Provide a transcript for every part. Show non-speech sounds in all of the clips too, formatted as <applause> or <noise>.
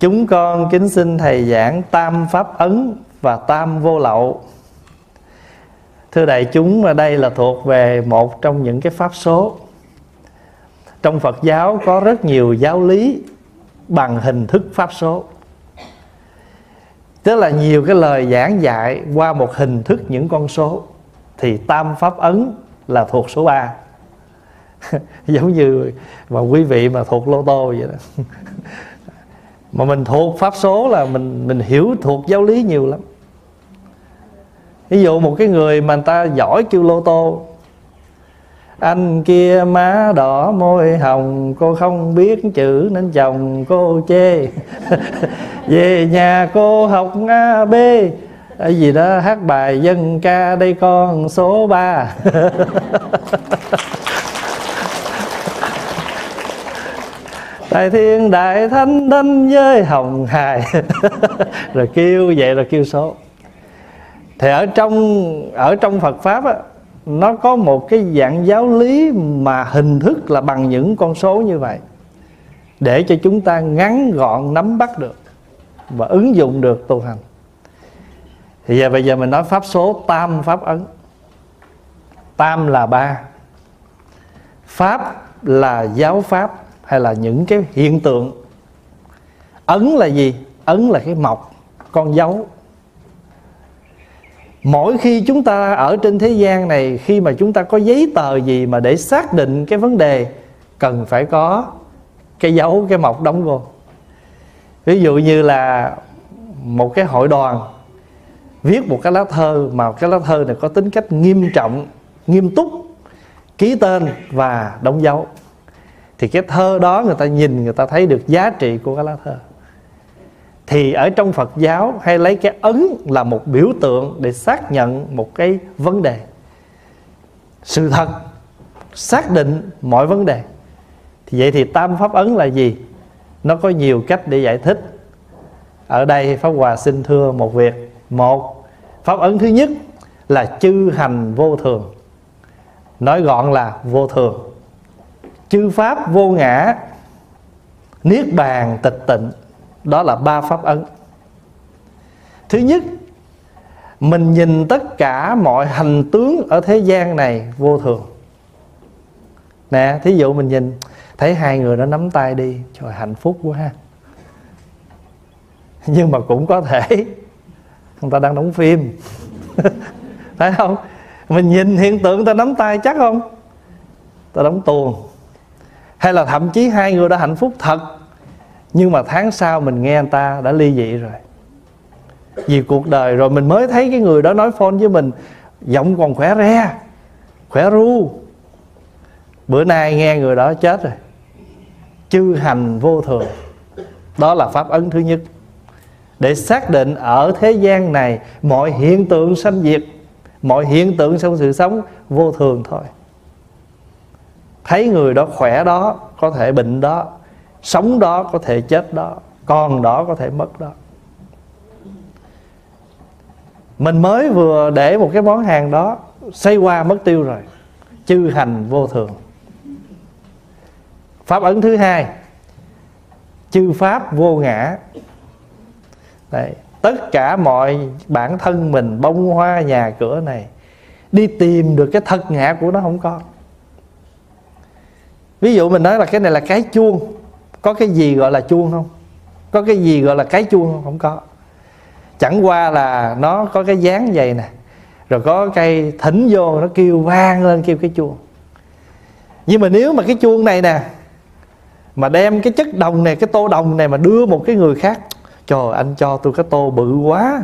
chúng con kính xin thầy giảng tam pháp ấn và tam vô lậu. Thưa đại chúng, ở đây là thuộc về một trong những cái pháp số. Trong phật giáo có rất nhiều giáo lý bằng hình thức pháp số. Tức là nhiều cái lời giảng dạy qua một hình thức những con số, thì tam pháp ấn là thuộc số 3 <laughs> giống như mà quý vị mà thuộc lô tô vậy đó. <laughs> mà mình thuộc pháp số là mình mình hiểu thuộc giáo lý nhiều lắm. Ví dụ một cái người mà người ta giỏi kêu lô tô, anh kia má đỏ môi hồng, cô không biết chữ nên chồng cô chê. <laughs> Về nhà cô học a, b. Cái gì đó, hát bài dân ca đây con số 3 <laughs> đại thiên đại thánh đánh với hồng hài <laughs> rồi kêu vậy là kêu số. Thì ở trong ở trong Phật pháp á, nó có một cái dạng giáo lý mà hình thức là bằng những con số như vậy. Để cho chúng ta ngắn gọn nắm bắt được và ứng dụng được tu hành. Thì giờ bây giờ mình nói pháp số tam pháp ấn. Tam là ba. Pháp là giáo pháp hay là những cái hiện tượng? Ấn là gì? Ấn là cái mọc con dấu. Mỗi khi chúng ta ở trên thế gian này, khi mà chúng ta có giấy tờ gì mà để xác định cái vấn đề, cần phải có cái dấu, cái mọc đóng vô. Ví dụ như là một cái hội đoàn viết một cái lá thơ, mà cái lá thơ này có tính cách nghiêm trọng, nghiêm túc, ký tên và đóng dấu thì cái thơ đó người ta nhìn, người ta thấy được giá trị của cái lá thơ. Thì ở trong Phật giáo, hay lấy cái ấn là một biểu tượng để xác nhận một cái vấn đề. Sự thật xác định mọi vấn đề. Thì vậy thì tam pháp ấn là gì? Nó có nhiều cách để giải thích. Ở đây pháp hòa xin thưa một việc. Một, pháp ấn thứ nhất là chư hành vô thường. Nói gọn là vô thường chư pháp vô ngã, niết bàn tịch tịnh. Đó là ba pháp ấn. Thứ nhất, mình nhìn tất cả mọi hành tướng ở thế gian này vô thường. Nè, thí dụ mình nhìn, thấy hai người đó nắm tay đi, trời, hạnh phúc quá ha. <laughs> Nhưng mà cũng có thể <laughs> người ta đang đóng phim. <laughs> Phải không? Mình nhìn hiện tượng ta nắm tay chắc không? Ta đóng tuồng hay là thậm chí hai người đã hạnh phúc thật, nhưng mà tháng sau mình nghe anh ta đã ly dị rồi. Vì cuộc đời rồi mình mới thấy cái người đó nói phone với mình, giọng còn khỏe re, khỏe ru. Bữa nay nghe người đó chết rồi. Chư hành vô thường. Đó là pháp ấn thứ nhất. Để xác định ở thế gian này, mọi hiện tượng sanh diệt, mọi hiện tượng trong sự sống vô thường thôi thấy người đó khỏe đó có thể bệnh đó sống đó có thể chết đó còn đó có thể mất đó. Mình mới vừa để một cái món hàng đó xây qua mất tiêu rồi chư hành vô thường. Pháp ấn thứ hai chư pháp vô ngã. Đấy, tất cả mọi bản thân mình bông hoa nhà cửa này đi tìm được cái thật ngã của nó không có ví dụ mình nói là cái này là cái chuông. Có cái gì gọi là chuông không? Có cái gì gọi là cái chuông không? Không có. Chẳng qua là nó có cái dáng vậy nè. Rồi có cây thỉnh vô, nó kêu vang lên, kêu cái chuông. Nhưng mà nếu mà cái chuông này nè, mà đem cái chất đồng này, cái tô đồng này mà đưa một cái người khác, trời, anh cho tôi cái tô bự quá.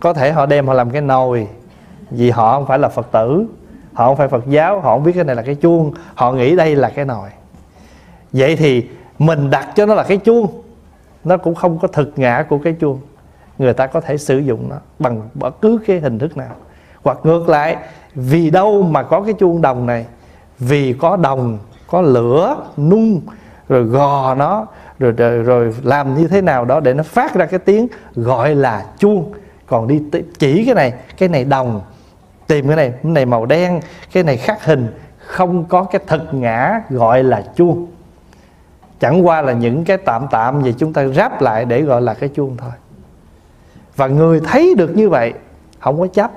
Có thể họ đem họ làm cái nồi, vì họ không phải là phật tử họ không phải phật giáo họ không biết cái này là cái chuông họ nghĩ đây là cái nồi vậy thì mình đặt cho nó là cái chuông nó cũng không có thực ngã của cái chuông. Người ta có thể sử dụng nó bằng bất cứ cái hình thức nào. Hoặc ngược lại vì đâu mà có cái chuông đồng này? Vì có đồng có lửa nung rồi gò nó rồi, rồi rồi làm như thế nào đó để nó phát ra cái tiếng gọi là chuông. Còn đi chỉ cái này cái này đồng tìm cái này. Cái này màu đen, cái này khắc hình, không có cái thật ngã gọi là chuông. Chẳng qua là những cái tạm tạm gì chúng ta ráp lại để gọi là cái chuông thôi. Và người thấy được như vậy, không có chấp.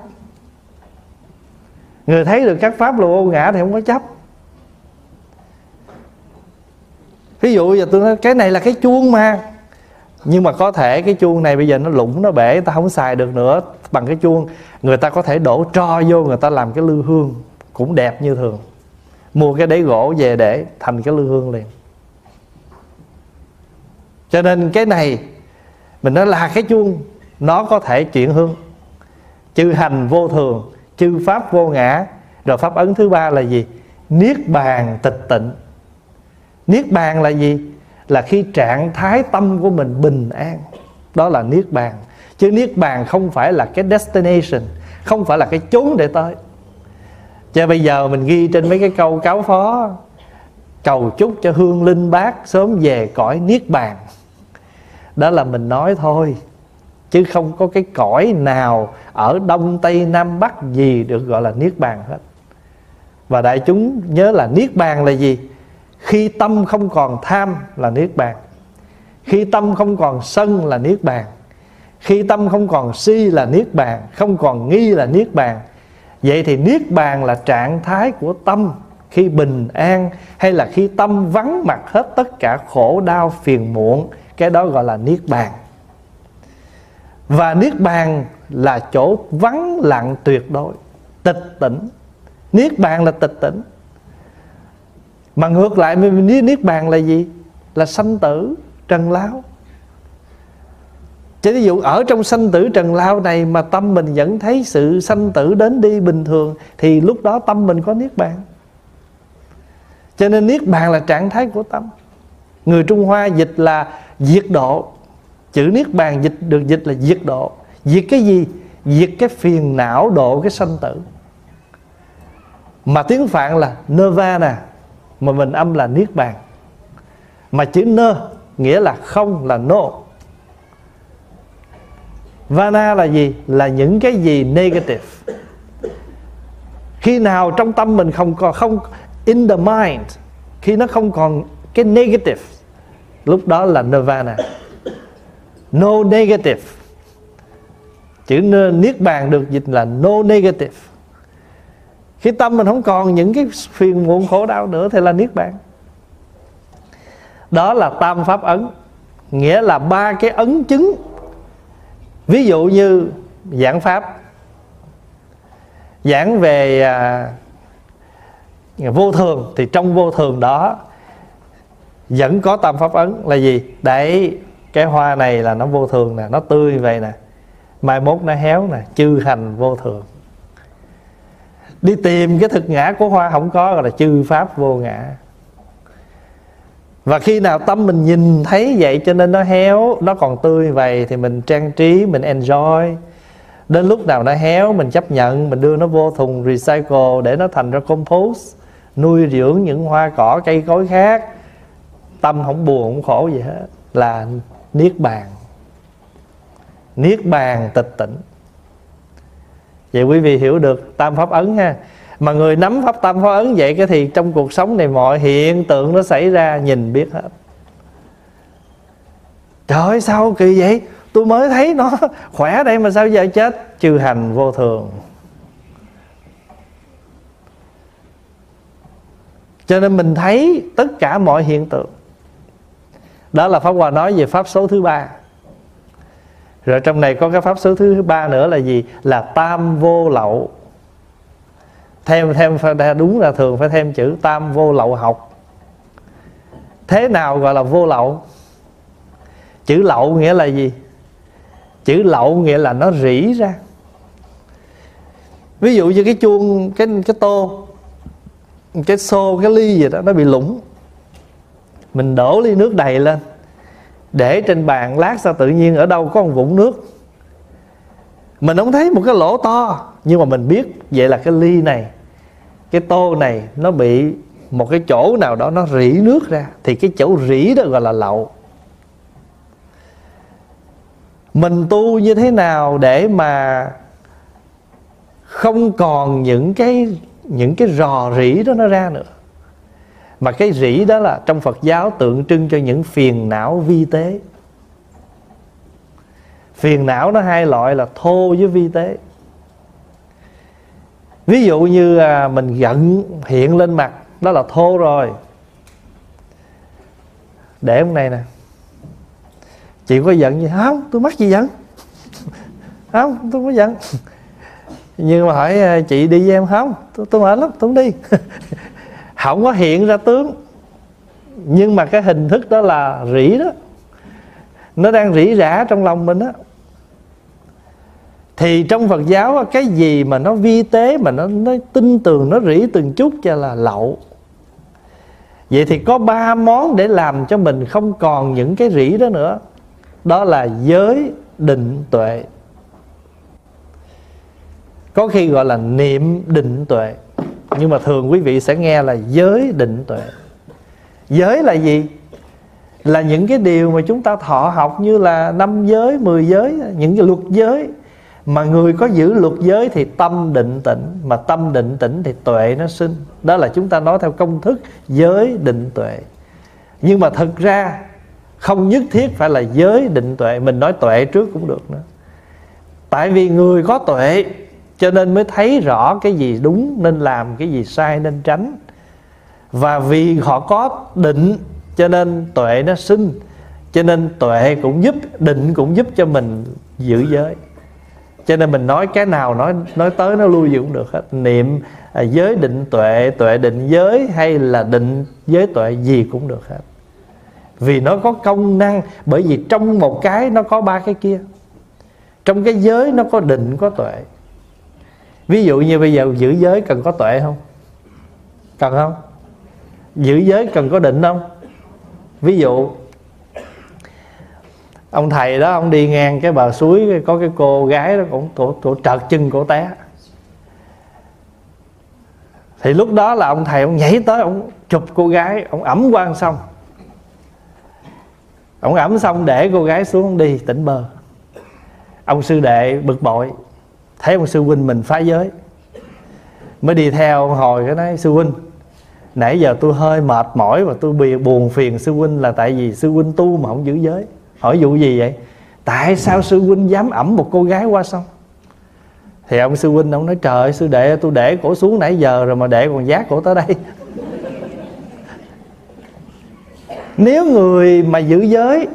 Người thấy được các pháp lô ô ngã thì không có chấp. Ví dụ giờ tôi nói, cái này là cái chuông mà nhưng mà có thể cái chuông này bây giờ nó lủng, nó bể ta không xài được nữa bằng cái chuông. Người ta có thể đổ tro vô, người ta làm cái lư hương cũng đẹp như thường. Mua cái đế gỗ về để thành cái lư hương liền. Cho nên cái này, mình nói là cái chuông, nó có thể chuyển hương chư hành vô thường, chư pháp vô ngã. Rồi pháp ấn thứ ba là gì? Niết bàn tịch tịnh. Niết bàn là gì? Là khi trạng thái tâm của mình bình an. Đó là niết bàn. Chứ niết bàn không phải là cái destination, không phải là cái chốn để tới. Cho bây giờ mình ghi trên mấy cái câu cáo phó, cầu chúc cho hương linh bác sớm về cõi niết bàn. Đó là mình nói thôi, chứ không có cái cõi nào ở đông tây nam bắc gì được gọi là niết bàn hết. Và đại chúng nhớ là niết bàn là gì? Khi tâm không còn tham là niết bàn. Khi tâm không còn sân là niết bàn. Khi tâm không còn si là niết bàn, không còn nghi là niết bàn. Vậy thì niết bàn là trạng thái của tâm khi bình an hay là khi tâm vắng mặt hết tất cả khổ, đau, phiền muộn? Cái đó gọi là niết bàn. Và niết bàn là chỗ vắng lặng tuyệt đối, tịch tỉnh. Niết bàn là tịch tỉnh mà ngược lại niết niết bàn là gì là sanh tử, trần lao Chứ ví dụ ở trong sanh tử, trần lao này mà tâm mình vẫn thấy sự sanh tử đến đi bình thường, thì lúc đó tâm mình có niết bàn. Cho nên niết bàn là trạng thái của tâm. Người Trung Hoa dịch là diệt độ. Chữ niết bàn dịch, được dịch là diệt độ. Diệt cái gì? Diệt cái phiền não độ cái sanh tử. Mà tiếng Phạn là nirvana mà mình âm là niết bàn. Mà chữ nơ nghĩa là không, là no Vana là gì? Là những cái gì negative. Khi nào trong tâm mình không còn không, In the mind, Khi nó không còn cái negative, Lúc đó là nirvana. No negative. Chữ Niết Bàn được dịch là no negative. Khi tâm mình không còn những cái phiền muộn khổ đau nữa Thì là Niết Bàn. Đó là tam pháp ấn Nghĩa là ba cái ấn chứng. Ví dụ như giảng pháp giảng về à, vô thường thì trong vô thường đó vẫn có tam pháp ấn. Là gì? Đấy cái hoa này là nó vô thường nè nó tươi vậy nè mai mốt nó héo nè chư hành vô thường đi tìm cái thực ngã của hoa không có, gọi là chư pháp vô ngã. Và khi nào tâm mình nhìn thấy vậy cho nên nó héo, nó còn tươi vậy thì mình trang trí, mình enjoy. Đến lúc nào nó héo, mình chấp nhận, mình đưa nó vô thùng recycle để nó thành ra compost, nuôi dưỡng những hoa cỏ, cây cối khác. Tâm không buồn, không khổ gì hết. Là niết bàn. Niết bàn tịch tỉnh vậy quý vị hiểu được tam pháp ấn ha. Mà người nắm pháp tam pháp ấn vậy cái thì trong cuộc sống này mọi hiện tượng nó xảy ra, nhìn biết hết. Trời ơi, sao kỳ vậy? Tôi mới thấy nó <laughs> khỏe đây mà sao giờ chết? Chư hành vô thường. Cho nên mình thấy tất cả mọi hiện tượng. Đó là pháp hòa nói về pháp số thứ ba rồi trong này có cái pháp xứ thứ ba nữa là gì? Là tam vô lậu. Thêm thêm đúng là thường phải thêm chữ tam vô lậu học. Thế nào gọi là vô lậu? Chữ lậu nghĩa là gì? Chữ lậu nghĩa là nó rỉ ra. Ví dụ như cái chuông, cái cái tô, cái xô, cái ly gì đó, nó bị lủng. Mình đổ ly nước đầy lên để trên bàn lát sao tự nhiên ở đâu có một vũng nước? Mình không thấy một cái lỗ to, nhưng mà mình biết vậy là cái ly này, cái tô này nó bị một cái chỗ nào đó nó rỉ nước ra, thì cái chỗ rỉ đó gọi là lậu. Mình tu như thế nào để mà không còn những cái những cái rò rỉ đó nó ra nữa? Mà cái rỉ đó là trong phật giáo tượng trưng cho những phiền não vi tế. Phiền não nó hai loại là thô với vi tế. Ví dụ như à, mình giận hiện lên mặt đó là thô rồi. Để hôm nay nè. Chị có giận gì? Không tôi mắc gì giận? <laughs> Không tôi không có giận. Nhưng mà hỏi à, chị đi với em không? Tôi, tôi mệt lắm tôi không đi. <laughs> không có hiện ra tướng. Nhưng mà cái hình thức đó là rỉ đó. Nó đang rỉ rả trong lòng mình á. Thì trong Phật giáo cái gì mà nó vi tế, mà nó nó tinh tường nó rỉ từng chút cho là lậu. Vậy thì có ba món để làm cho mình không còn những cái rỉ đó nữa. Đó là giới, định, tuệ. Có khi gọi là niệm định tuệ nhưng mà thường quý vị sẽ nghe là giới định tuệ. Giới là gì? Là những cái điều mà chúng ta thọ học như là năm giới, mười giới, những cái luật giới. Mà người có giữ luật giới thì tâm định tĩnh, mà tâm định tĩnh thì tuệ nó sinh. Đó là chúng ta nói theo công thức giới định tuệ. Nhưng mà thực ra, không nhất thiết phải là giới định tuệ. Mình nói tuệ trước cũng được nữa. Tại vì người có tuệ cho nên mới thấy rõ cái gì đúng nên làm cái gì sai nên tránh. Và vì họ có định cho nên tuệ nó sinh. Cho nên tuệ cũng giúp định cũng giúp cho mình giữ giới. Cho nên mình nói cái nào nói nói tới nó lui gì cũng được hết. Niệm à, giới định tuệ tuệ định giới hay là định giới tuệ gì cũng được hết. Vì nó có công năng bởi vì trong một cái nó có ba cái kia. Trong cái giới nó có định có tuệ ví dụ như bây giờ giữ giới cần có tuệ không? Cần không? Giữ giới cần có định không? Ví dụ ông thầy đó ông đi ngang cái bờ suối có cái cô gái đó cũng cổ, cổ trợt chân cổ té. Thì lúc đó là ông thầy ông nhảy tới ông chụp cô gái ông ẩm quan xong. Ông ẩm xong để cô gái xuống đi tỉnh bờ ông sư đệ bực bội thấy một sư huynh mình phá giới. Mới đi theo hồi cái nói, sư huynh, nãy giờ tôi hơi mệt mỏi và tôi bị buồn phiền sư huynh là tại vì sư huynh tu mà không giữ giới. Hỏi vụ gì vậy? Tại sao sư huynh dám ẩm một cô gái qua sông? Thì ông sư huynh ông nói, trời sư đệ, tôi để cổ xuống nãy giờ rồi mà để còn giác cổ tới đây. <laughs> Nếu người mà giữ giới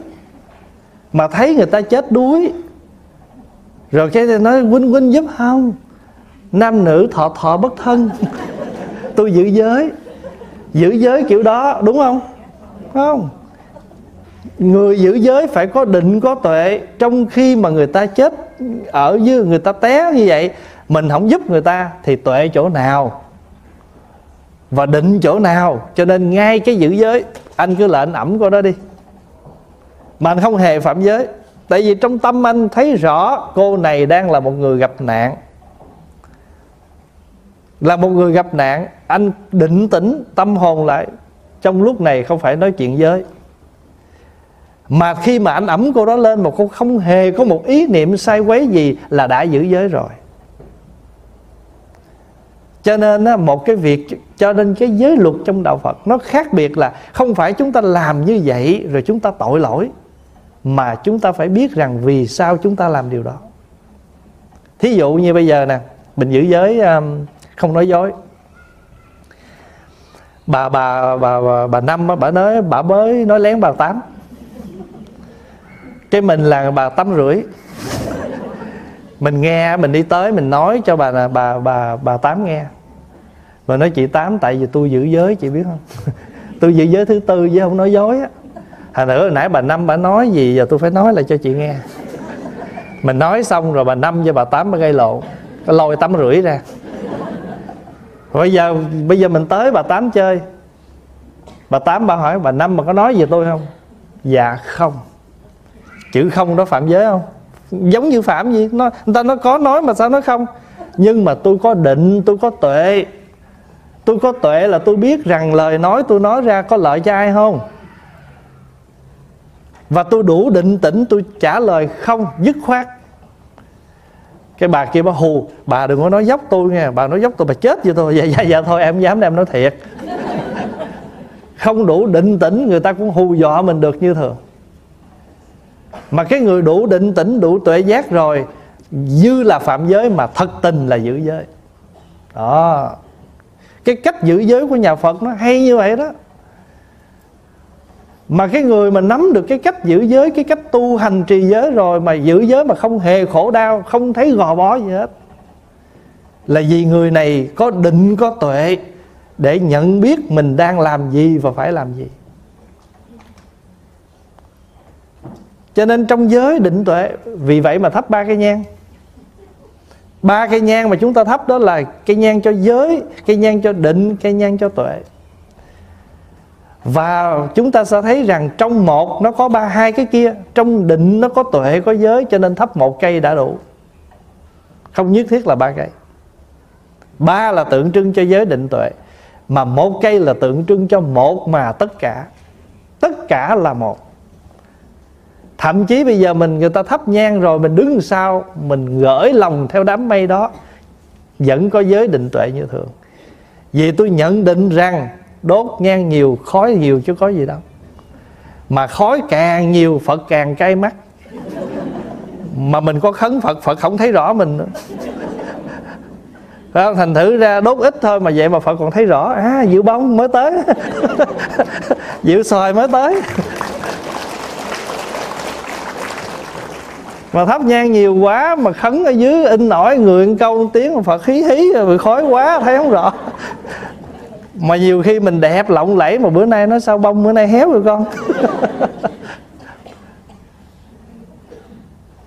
mà thấy người ta chết đuối rồi cái nói huynh huynh giúp không? Nam nữ thọ thọ bất thân. <laughs> Tôi giữ giới. Giữ giới kiểu đó, đúng không? Không? Người giữ giới phải có định, có tuệ. Trong khi mà người ta chết ở dưới, người ta té như vậy, mình không giúp người ta thì tuệ chỗ nào? Và định chỗ nào? Cho nên ngay cái giữ giới, anh cứ lệnh ẩm coi đó đi. Mà anh không hề phạm giới tại vì trong tâm anh thấy rõ cô này đang là một người gặp nạn. Là một người gặp nạn, anh định tĩnh tâm hồn lại. Trong lúc này không phải nói chuyện giới mà khi mà anh ẩm cô đó lên mà cô không hề có một ý niệm sai quấy gì là đã giữ giới rồi. Cho nên một cái việc, cho nên cái giới luật trong đạo Phật nó khác biệt là không phải chúng ta làm như vậy rồi chúng ta tội lỗi mà chúng ta phải biết rằng vì sao chúng ta làm điều đó. Thí dụ như bây giờ nè mình giữ giới um, không nói dối. Bà bà bà bà, bà năm bà nói bà mới nói lén bà tám. Cái mình là bà tám rưỡi. Mình nghe mình đi tới mình nói cho bà bà bà bà tám nghe. Và nói chị tám tại vì tôi giữ giới chị biết không? <laughs> Tôi giữ giới thứ tư chứ không nói dối á thành nữa nãy bà năm bà nói gì, giờ tôi phải nói lại cho chị nghe. Mình nói xong rồi bà năm với bà tám bà gây lộ. Lôi tắm rưỡi ra. Bây giờ bây giờ mình tới bà tám chơi. Bà tám bà hỏi, bà năm bà có nói gì tôi không? Dạ không. Chữ không đó phạm giới không? Giống như phạm gì? Nó, người ta nó có nói mà sao nó không? Nhưng mà tôi có định, tôi có tuệ. Tôi có tuệ là tôi biết rằng lời nói tôi nói ra có lợi cho ai không? Và tôi đủ định tĩnh, tôi trả lời không, dứt khoát. Cái bà kia bà hù, bà đừng có nói dốc tôi nghe bà nói dốc tôi, bà chết với tôi <laughs> dạ dạ dạ thôi, em dám em nói thiệt. Không đủ định tĩnh, người ta cũng hù dọa mình được như thường. Mà cái người đủ định tĩnh, đủ tuệ giác rồi, dư là phạm giới mà thật tình là giữ giới. Đó. Cái cách giữ giới của nhà phật nó hay như vậy đó mà cái người mà nắm được cái cách giữ giới, cái cách tu hành trì giới rồi mà giữ giới mà không hề khổ đau, không thấy gò bó gì hết, là vì người này có định, có tuệ để nhận biết mình đang làm gì và phải làm gì. Cho nên trong giới định tuệ, vì vậy mà thắp ba cái nhang. Ba cây nhang mà chúng ta thắp đó là cây nhang cho giới, cây nhang cho định, cây nhang cho tuệ và chúng ta sẽ thấy rằng trong một nó có ba, hai cái kia, trong định nó có tuệ, có giới, cho nên thấp một cây đã đủ. Không nhất thiết là ba cây. Ba là tượng trưng cho giới định tuệ, mà một cây là tượng trưng cho một mà tất cả. Tất cả là một. Thậm chí bây giờ mình, người ta thắp nhang rồi, mình đứng sau mình gửi lòng theo đám mây đó, vẫn có giới định tuệ như thường. Vì tôi nhận định rằng đốt nhang nhiều, khói nhiều chứ có gì đâu. Mà khói càng nhiều, phật càng cay mắt. Mà mình có khấn phật phật không thấy rõ mình nữa. Không? thành thử ra đốt ít thôi mà vậy mà phật còn thấy rõ. À diệu bông mới tới. <laughs> Diệu xoài mới tới. Mà thắp nhang nhiều quá mà khấn ở dưới, in nổi người câu tiếng mà phật khí hí, rồi khói quá, thấy không rõ mà nhiều khi mình đẹp lộng lẫy mà bữa nay nó sao bông bữa nay héo rồi con. <laughs>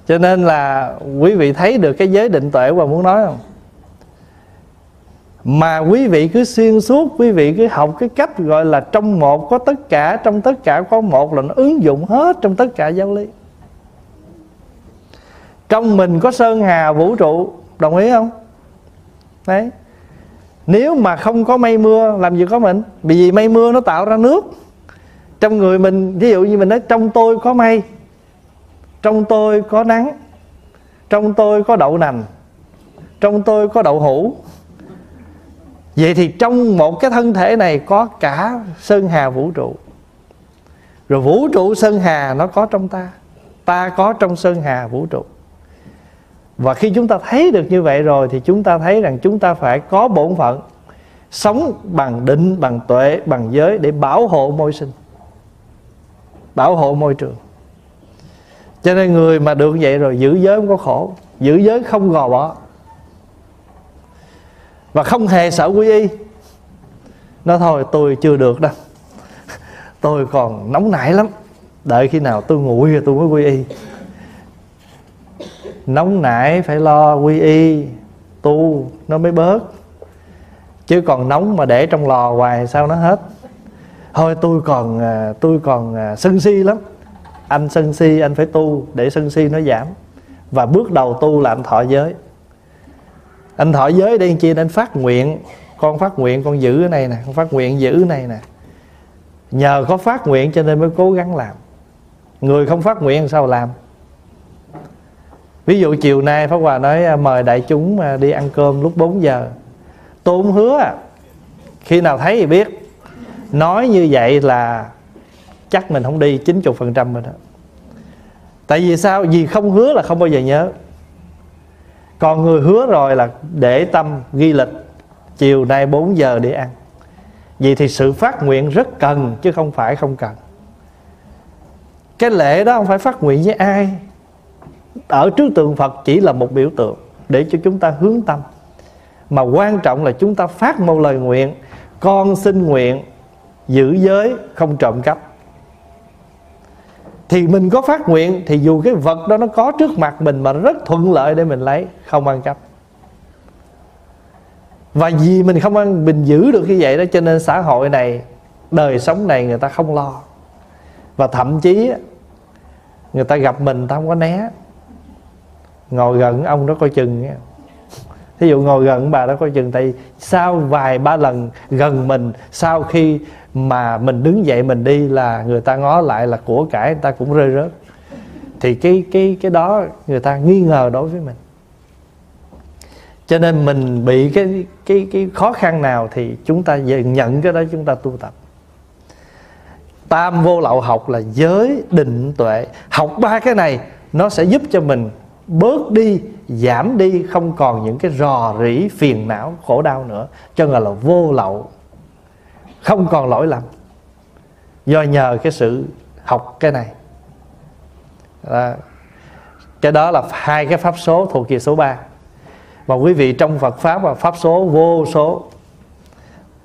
Cho nên là quý vị thấy được cái giới định tuệ và muốn nói không? Mà quý vị cứ xuyên suốt, quý vị cứ học cái cách gọi là trong một có tất cả, trong tất cả có một là nó ứng dụng hết trong tất cả giáo lý. Trong mình có sơn hà vũ trụ, đồng ý không? Đấy nếu mà không có mây mưa, làm gì có mình? Bởi vì mây mưa nó tạo ra nước. Trong người mình, ví dụ như mình nói, trong tôi có mây, trong tôi có nắng, trong tôi có đậu nành, trong tôi có đậu hũ. Vậy thì trong một cái thân thể này có cả sơn hà vũ trụ. Rồi vũ trụ sơn hà nó có trong ta ta có trong sơn hà vũ trụ và khi chúng ta thấy được như vậy rồi thì chúng ta thấy rằng chúng ta phải có bổn phận sống bằng định, bằng tuệ, bằng giới để bảo hộ môi sinh, bảo hộ môi trường. Cho nên người mà được vậy rồi giữ giới không có khổ, giữ giới không gò bó. Và không hề sợ quy y. Nó thôi, tôi chưa được đâu. <laughs> Tôi còn nóng nảy lắm. Đợi khi nào tôi nguội rồi tôi mới quy y nóng nảy phải lo, quy y, tu, nó mới bớt. Chứ còn nóng mà để trong lò hoài sao nó hết? Thôi tôi còn à, tôi còn à, sân si lắm. Anh sân si, anh phải tu để sân si nó giảm. Và bước đầu tu là anh thọ giới. Anh thọ giới đây chi? Anh phát nguyện. Con phát nguyện, con giữ cái này nè. Con phát nguyện giữ cái này nè. Nhờ có phát nguyện cho nên mới cố gắng làm. Người không phát nguyện sao làm? Ví dụ chiều nay pháp hòa nói à, mời đại chúng à, đi ăn cơm lúc 4 giờ. Tôi không hứa à, khi nào thấy thì biết. Nói như vậy là chắc mình không đi 90 phần trăm rồi đó. Tại vì sao? Vì không hứa là không bao giờ nhớ. Còn người hứa rồi là để tâm, ghi lịch, chiều nay 4 giờ đi ăn. Vậy thì sự phát nguyện rất cần, chứ không phải không cần. Cái lễ đó không phải phát nguyện với ai ở trước tượng Phật chỉ là một biểu tượng để cho chúng ta hướng tâm. Mà quan trọng là chúng ta phát một lời nguyện, con xin nguyện giữ giới không trộm cắp. Thì mình có phát nguyện thì dù cái vật đó nó có trước mặt mình mà rất thuận lợi để mình lấy, không ăn cắp. Và vì mình không ăn, mình giữ được như vậy đó, cho nên xã hội này, đời sống này người ta không lo. Và thậm chí người ta gặp mình ta không có né ngồi gần ông đó coi chừng thí dụ ngồi gần bà đó coi chừng, tại sau vài ba lần gần mình, sau khi mà mình đứng dậy mình đi là người ta ngó lại là của cải, người ta cũng rơi rớt. Thì cái cái cái đó người ta nghi ngờ đối với mình. Cho nên mình bị cái cái cái khó khăn nào thì chúng ta nhận cái đó, chúng ta tu tập. Tam vô lậu học là giới định tuệ. Học ba cái này, nó sẽ giúp cho mình bớt đi, giảm đi, không còn những cái rò rỉ, phiền não, khổ đau nữa. Cho nên là vô lậu, không còn lỗi lầm. Do nhờ cái sự học cái này. Đó. cái đó là hai cái pháp số thuộc về số 3 mà quý vị trong Phật Pháp và pháp số vô số.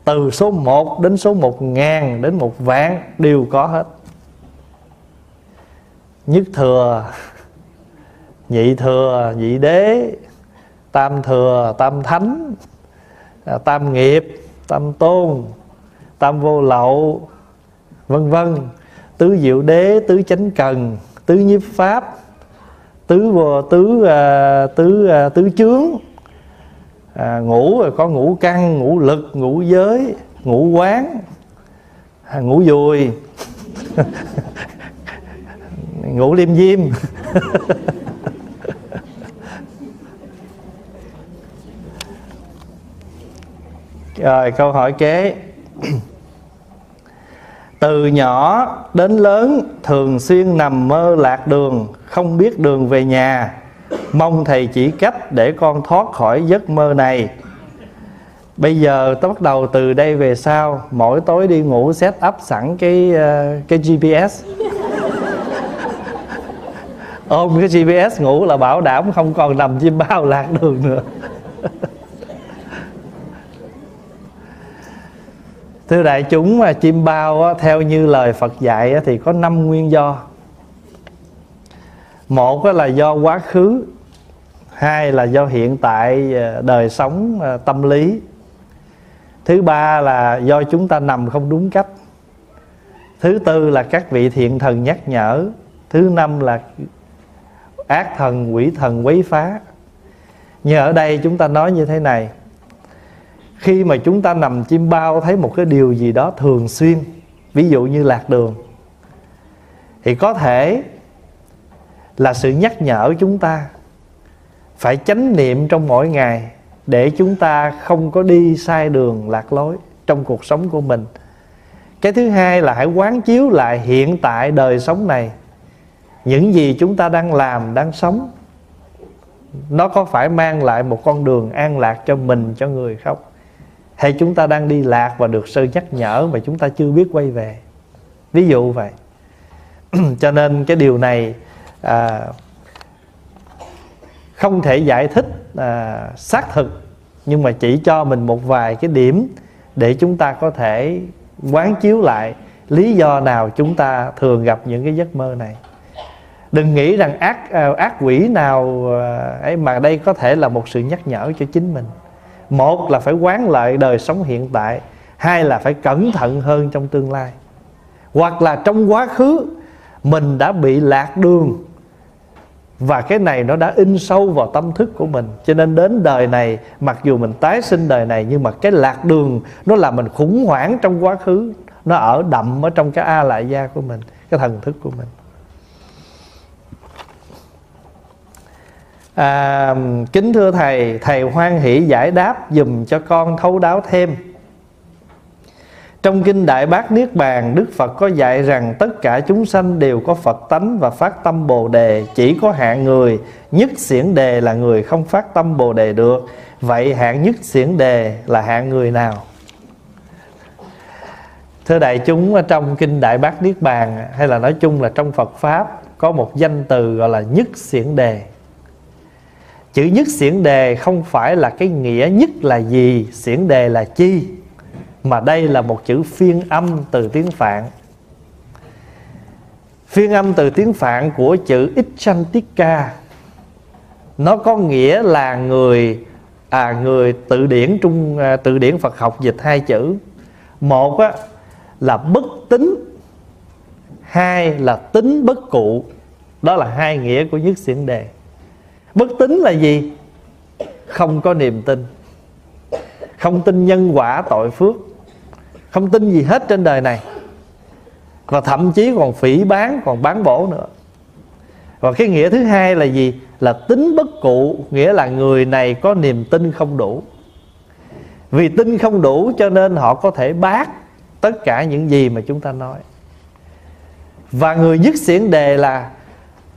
Từ số 1 đến số 1 ngàn đến một vạn đều có hết. Nhất thừa nhị thừa nhị đế tam thừa tam thánh à, tam nghiệp tam tôn tam vô lậu vân vân. Tứ diệu đế tứ chánh cần tứ nhiếp pháp tứ vô tứ à, tứ à, tứ chướng. À, ngủ rồi có ngủ căng ngủ lực ngủ giới ngủ quán à, ngủ dùi. <laughs> Ngủ liêm diêm. <laughs> rồi câu hỏi kế. Từ nhỏ đến lớn thường xuyên nằm mơ lạc đường không biết đường về nhà. Mong thầy chỉ cách để con thoát khỏi giấc mơ này. Bây giờ tôi bắt đầu từ đây về sau. Mỗi tối đi ngủ set up sẵn cái uh, cái gps ôm cái gps ngủ là bảo đảm không còn nằm chim bao lạc đường nữa. Thưa đại chúng mà chim bao theo như lời phật dạy thì có năm nguyên do. Một là do quá khứ, hai là do hiện tại à, đời sống à, tâm lý. Thứ ba là do chúng ta nằm không đúng cách. Thứ tư là các vị thiện thần nhắc nhở. Thứ năm là ác thần quỷ thần quấy phá. Như ở đây chúng ta nói như thế này khi mà chúng ta nằm chim bao thấy một cái điều gì đó thường xuyên, ví dụ như lạc đường, thì có thể là sự nhắc nhở chúng ta phải chánh niệm trong mỗi ngày để chúng ta không có đi sai đường lạc lối trong cuộc sống của mình. Cái thứ hai là hãy quán chiếu lại hiện tại đời sống này. Những gì chúng ta đang làm, đang sống, nó có phải mang lại một con đường an lạc cho mình, cho người không? Hay chúng ta đang đi lạc và được sơ nhắc nhở mà chúng ta chưa biết quay về? Ví dụ vậy. <clears throat> Cho nên cái điều này à, không thể giải thích à, xác thực nhưng mà chỉ cho mình một vài cái điểm để chúng ta có thể quán chiếu lại lý do nào chúng ta thường gặp những cái giấc mơ này. Đừng nghĩ rằng ác à, ác quỷ nào à, ấy mà đây có thể là một sự nhắc nhở cho chính mình một là phải quán lại đời sống hiện tại, hai là phải cẩn thận hơn trong tương lai. Hoặc là trong quá khứ, mình đã bị lạc đường và cái này nó đã in sâu vào tâm thức của mình. Cho nên đến đời này, mặc dù mình tái sinh đời này, nhưng mà cái lạc đường nó làm mình khủng hoảng trong quá khứ, nó ở đậm ở trong cái a lại gia của mình, cái thần thức của mình. À, kính thưa thầy thầy hoan hỷ giải đáp dùm cho con thấu đáo thêm. Trong kinh Đại Bát Niết Bàn Đức Phật có dạy rằng tất cả chúng sanh đều có Phật tánh và phát tâm Bồ Đề. Chỉ có hạng người nhất xiển đề là người không phát tâm Bồ Đề được. Vậy hạng nhất xiển đề là hạng người nào? Thưa đại chúng trong kinh Đại Bát Niết Bàn Hay là nói chung là trong Phật Pháp Có một danh từ gọi là nhất xiển đề. Chữ nhất xiển đề không phải là cái nghĩa nhất là gì Xiển đề là chi mà đây là một chữ phiên âm từ tiếng Phạn. Phiên âm từ tiếng Phạn của chữ Ichantika Nó có nghĩa là người à người tự điển trung à, tự điển Phật học dịch hai chữ. Một á, là bất tính hai là tính bất cụ. Đó là hai nghĩa của nhất xiển đề bất tín là gì? Không có niềm tin. Không tin nhân quả tội phước. Không tin gì hết trên đời này. Và thậm chí còn phỉ bán, còn bán bổ nữa. Và cái nghĩa thứ hai là gì? Là tính bất cụ, nghĩa là người này có niềm tin không đủ. Vì tin không đủ cho nên họ có thể bác tất cả những gì mà chúng ta nói. Và người nhất xiển đề là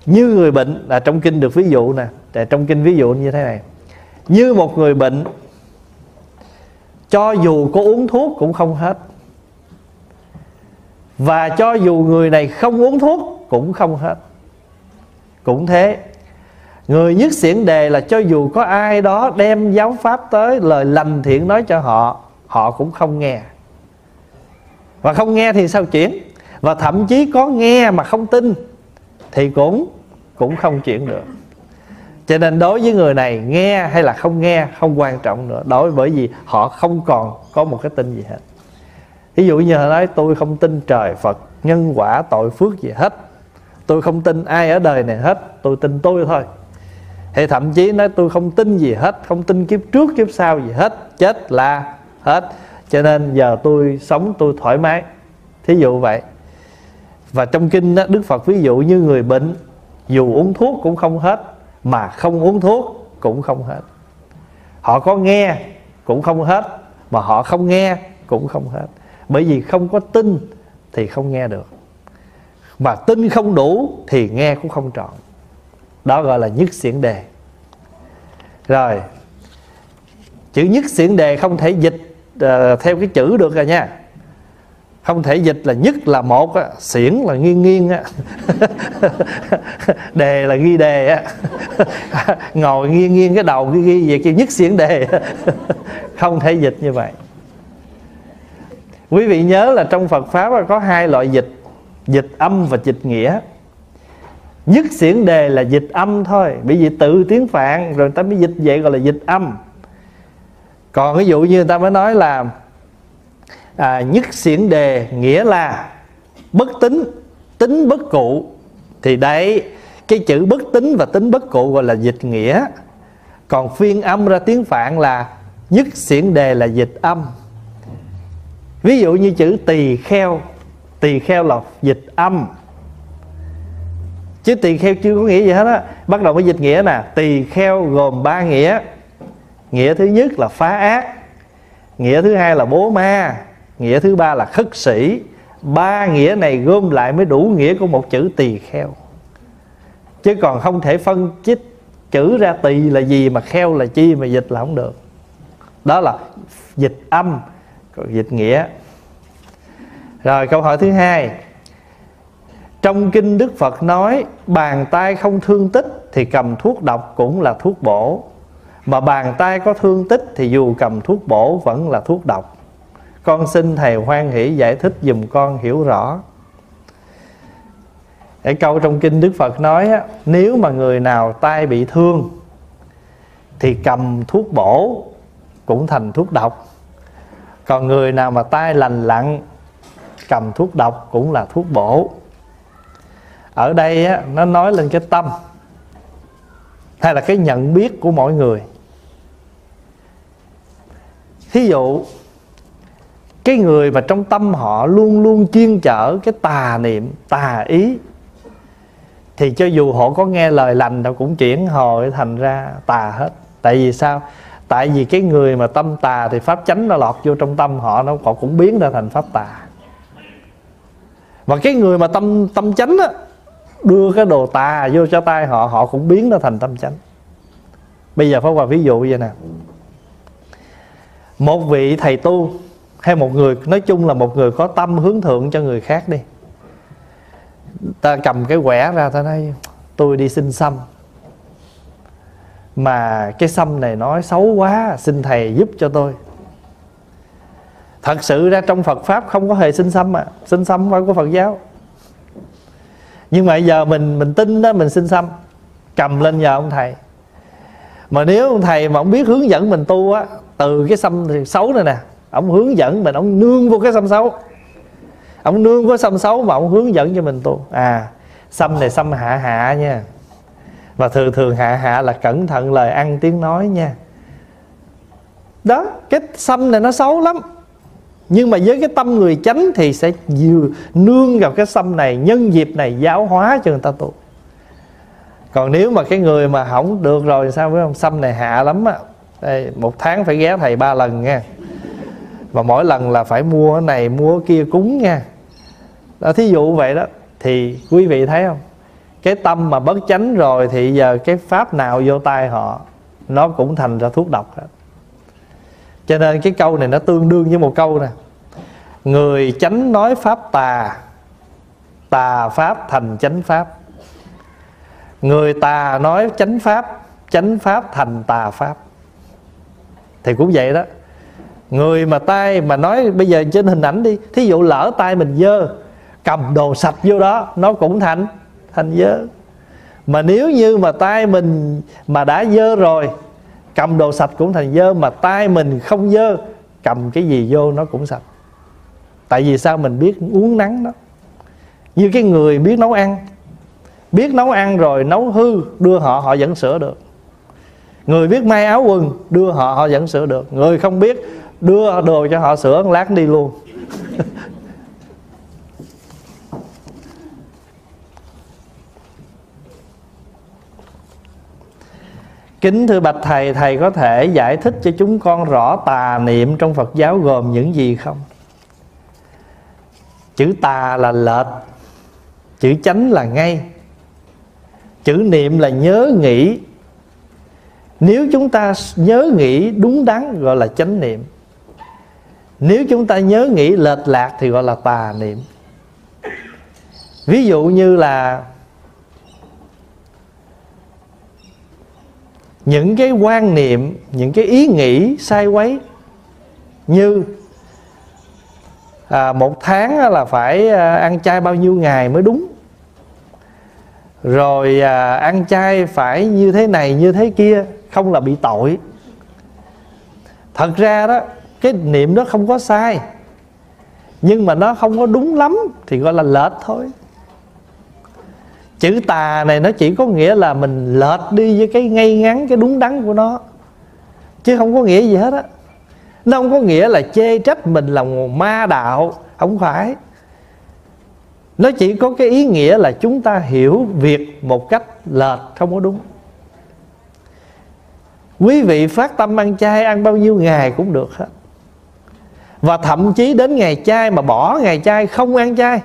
như người bệnh, là trong kinh được ví dụ nè để trong kinh ví dụ như thế này. Như một người bệnh, cho dù có uống thuốc cũng không hết. Và cho dù người này không uống thuốc cũng không hết. Cũng thế, người nhất xiển đề là cho dù có ai đó đem giáo pháp tới, lời lành thiện nói cho họ họ cũng không nghe. Và không nghe thì sao chuyển? Và thậm chí có nghe mà không tin thì cũng cũng không chuyển được cho nên đối với người này nghe hay là không nghe không quan trọng nữa. Đối bởi vì họ không còn có một cái tin gì hết. Ví dụ như họ nói tôi không tin trời phật nhân quả tội phước gì hết. Tôi không tin ai ở đời này hết tôi tin tôi thôi. Hay thậm chí nói tôi không tin gì hết không tin kiếp trước kiếp sau gì hết chết là hết. Cho nên giờ tôi sống tôi thoải mái. Thí dụ vậy. Và trong kinh đó, đức phật ví dụ như người bệnh dù uống thuốc cũng không hết mà không uống thuốc cũng không hết. Họ có nghe cũng không hết mà họ không nghe cũng không hết. Bởi vì không có tin thì không nghe được. Mà tin không đủ thì nghe cũng không trọn. Đó gọi là nhất xiển đề. Rồi chữ nhất xiển đề không thể dịch uh, theo cái chữ được rồi nha không thể dịch là nhất là một á, xiển là nghiêng nghiêng á. <laughs> Đề là ghi đề á. <laughs> Ngồi nghiêng nghiêng cái đầu ghi ghi vậy kêu nhất xiển đề. <laughs> Không thể dịch như vậy. Quý vị nhớ là trong phật pháp có hai loại dịch dịch âm và dịch nghĩa. Nhất xiển đề là dịch âm thôi, bởi vì tự tiếng phạn rồi người ta mới dịch, vậy gọi là dịch âm. Còn ví dụ như người ta mới nói là à, nhất xiển đề nghĩa là bất tính tính bất cụ. Thì đấy cái chữ bất tính và tính bất cụ gọi là dịch nghĩa. Còn phiên âm ra tiếng phạn là nhất xiển đề là dịch âm. Ví dụ như chữ tỳ kheo tỳ kheo là dịch âm. Chứ tỳ kheo chưa có nghĩa gì hết á. Bắt đầu với dịch nghĩa nè tỳ kheo gồm ba nghĩa. Nghĩa thứ nhất là phá ác nghĩa thứ hai là bố ma nghĩa thứ ba là khất sĩ. Ba nghĩa này gom lại mới đủ nghĩa của một chữ tỳ kheo. Chứ còn không thể phân chích chữ ra tỳ là gì mà kheo là chi mà dịch là không được. Đó là dịch âm, còn dịch nghĩa. Rồi, câu hỏi thứ hai. Trong kinh đức phật nói, bàn tay không thương tích thì cầm thuốc độc cũng là thuốc bổ. Mà bàn tay có thương tích thì dù cầm thuốc bổ vẫn là thuốc độc con xin thầy hoan hỷ giải thích dùm con hiểu rõ. Cái câu trong kinh đức phật nói á, nếu mà người nào tay bị thương thì cầm thuốc bổ cũng thành thuốc độc. Còn người nào mà tay lành lặn cầm thuốc độc cũng là thuốc bổ. Ở đây á, nó nói lên cái tâm hay là cái nhận biết của mỗi người. Thí dụ cái người mà trong tâm họ luôn luôn chuyên chở cái tà niệm, tà ý, thì cho dù họ có nghe lời lành đâu cũng chuyển hồi thành ra tà hết. Tại vì sao? Tại vì cái người mà tâm tà thì pháp chánh nó lọt vô trong tâm họ, nó họ cũng biến ra thành pháp tà. Và cái người mà tâm tâm chánh á, đưa cái đồ tà vô cho tay họ họ cũng biến nó thành tâm chánh. Bây giờ pháp hòa ví dụ vậy nè một vị thầy tu hay một người, nói chung là một người có tâm hướng thượng cho người khác đi. Ta cầm cái quẻ ra, ta nói, tôi đi xin xăm. Mà cái xăm này nói, xấu quá, xin thầy giúp cho tôi. Thật sự ra trong Phật pháp không có hề xin xăm à. Xin xăm không phải của Phật giáo. Nhưng mà giờ mình mình tin đó, mình xin xăm. Cầm lên nhờ ông thầy. Mà nếu ông thầy mà ông biết hướng dẫn mình tu á, từ cái xăm thì xấu này nè ông hướng dẫn mình, ông nương vô cái xăm xấu. Ông nương vô xăm xấu mà ông hướng dẫn cho mình tu. À xăm này xăm hạ hạ nha. Và thường thường hạ hạ là cẩn thận lời ăn tiếng nói nha. Đó, cái xăm này nó xấu lắm. Nhưng mà với cái tâm người chánh thì sẽ vừa nương vào cái xăm này, nhân dịp này giáo hóa cho người ta tu. Còn nếu mà cái người mà không được rồi sao với ông xăm này hạ lắm á. Một tháng phải ghé thầy ba lần nha và mỗi lần là phải mua cái này mua cái kia cúng nha. Đó, thí dụ vậy đó thì quý vị thấy không? Cái tâm mà bất chánh rồi thì giờ cái pháp nào vô tay họ nó cũng thành ra thuốc độc đó. cho nên cái câu này nó tương đương với một câu nè. Người chánh nói pháp tà tà pháp thành chánh pháp. Người tà nói chánh pháp chánh pháp thành tà pháp. Thì cũng vậy đó người mà tay mà nói bây giờ trên hình ảnh đi, thí dụ lỡ tay mình dơ, cầm đồ sạch vô đó, nó cũng thành thành dơ. Mà nếu như mà tay mình mà đã dơ rồi, cầm đồ sạch cũng thành dơ, mà tay mình không dơ, cầm cái gì vô nó cũng sạch. Tại vì sao? Mình biết uống nắng đó. Như cái người biết nấu ăn, biết nấu ăn rồi nấu hư, đưa họ họ vẫn sửa được. Người biết may áo quần, đưa họ họ vẫn sửa được. Người không biết đưa đồ cho họ sửa lát đi luôn <laughs> Kính thưa bạch thầy, thầy có thể giải thích cho chúng con rõ tà niệm trong Phật giáo gồm những gì không? Chữ tà là lệch, chữ chánh là ngay, chữ niệm là nhớ nghĩ. Nếu chúng ta nhớ nghĩ đúng đắn gọi là chánh niệm. Nếu chúng ta nhớ nghĩ lệch lạc thì gọi là tà niệm. Ví dụ như là những cái quan niệm những cái ý nghĩ sai quấy như à, một tháng là phải à, ăn chay bao nhiêu ngày mới đúng rồi à, ăn chay phải như thế này như thế kia không là bị tội thật ra đó cái niệm đó không có sai. Nhưng mà nó không có đúng lắm thì gọi là lệch thôi. Chữ tà này nó chỉ có nghĩa là mình lệch đi với cái ngay ngắn, cái đúng đắn của nó. Chứ không có nghĩa gì hết á. Nó không có nghĩa là chê trách mình là một ma đạo. Không phải. Nó chỉ có cái ý nghĩa là chúng ta hiểu việc một cách lệch, không có đúng. Quý vị phát tâm ăn chay ăn bao nhiêu ngày cũng được hết và thậm chí đến ngày chay mà bỏ ngày chay không ăn chay.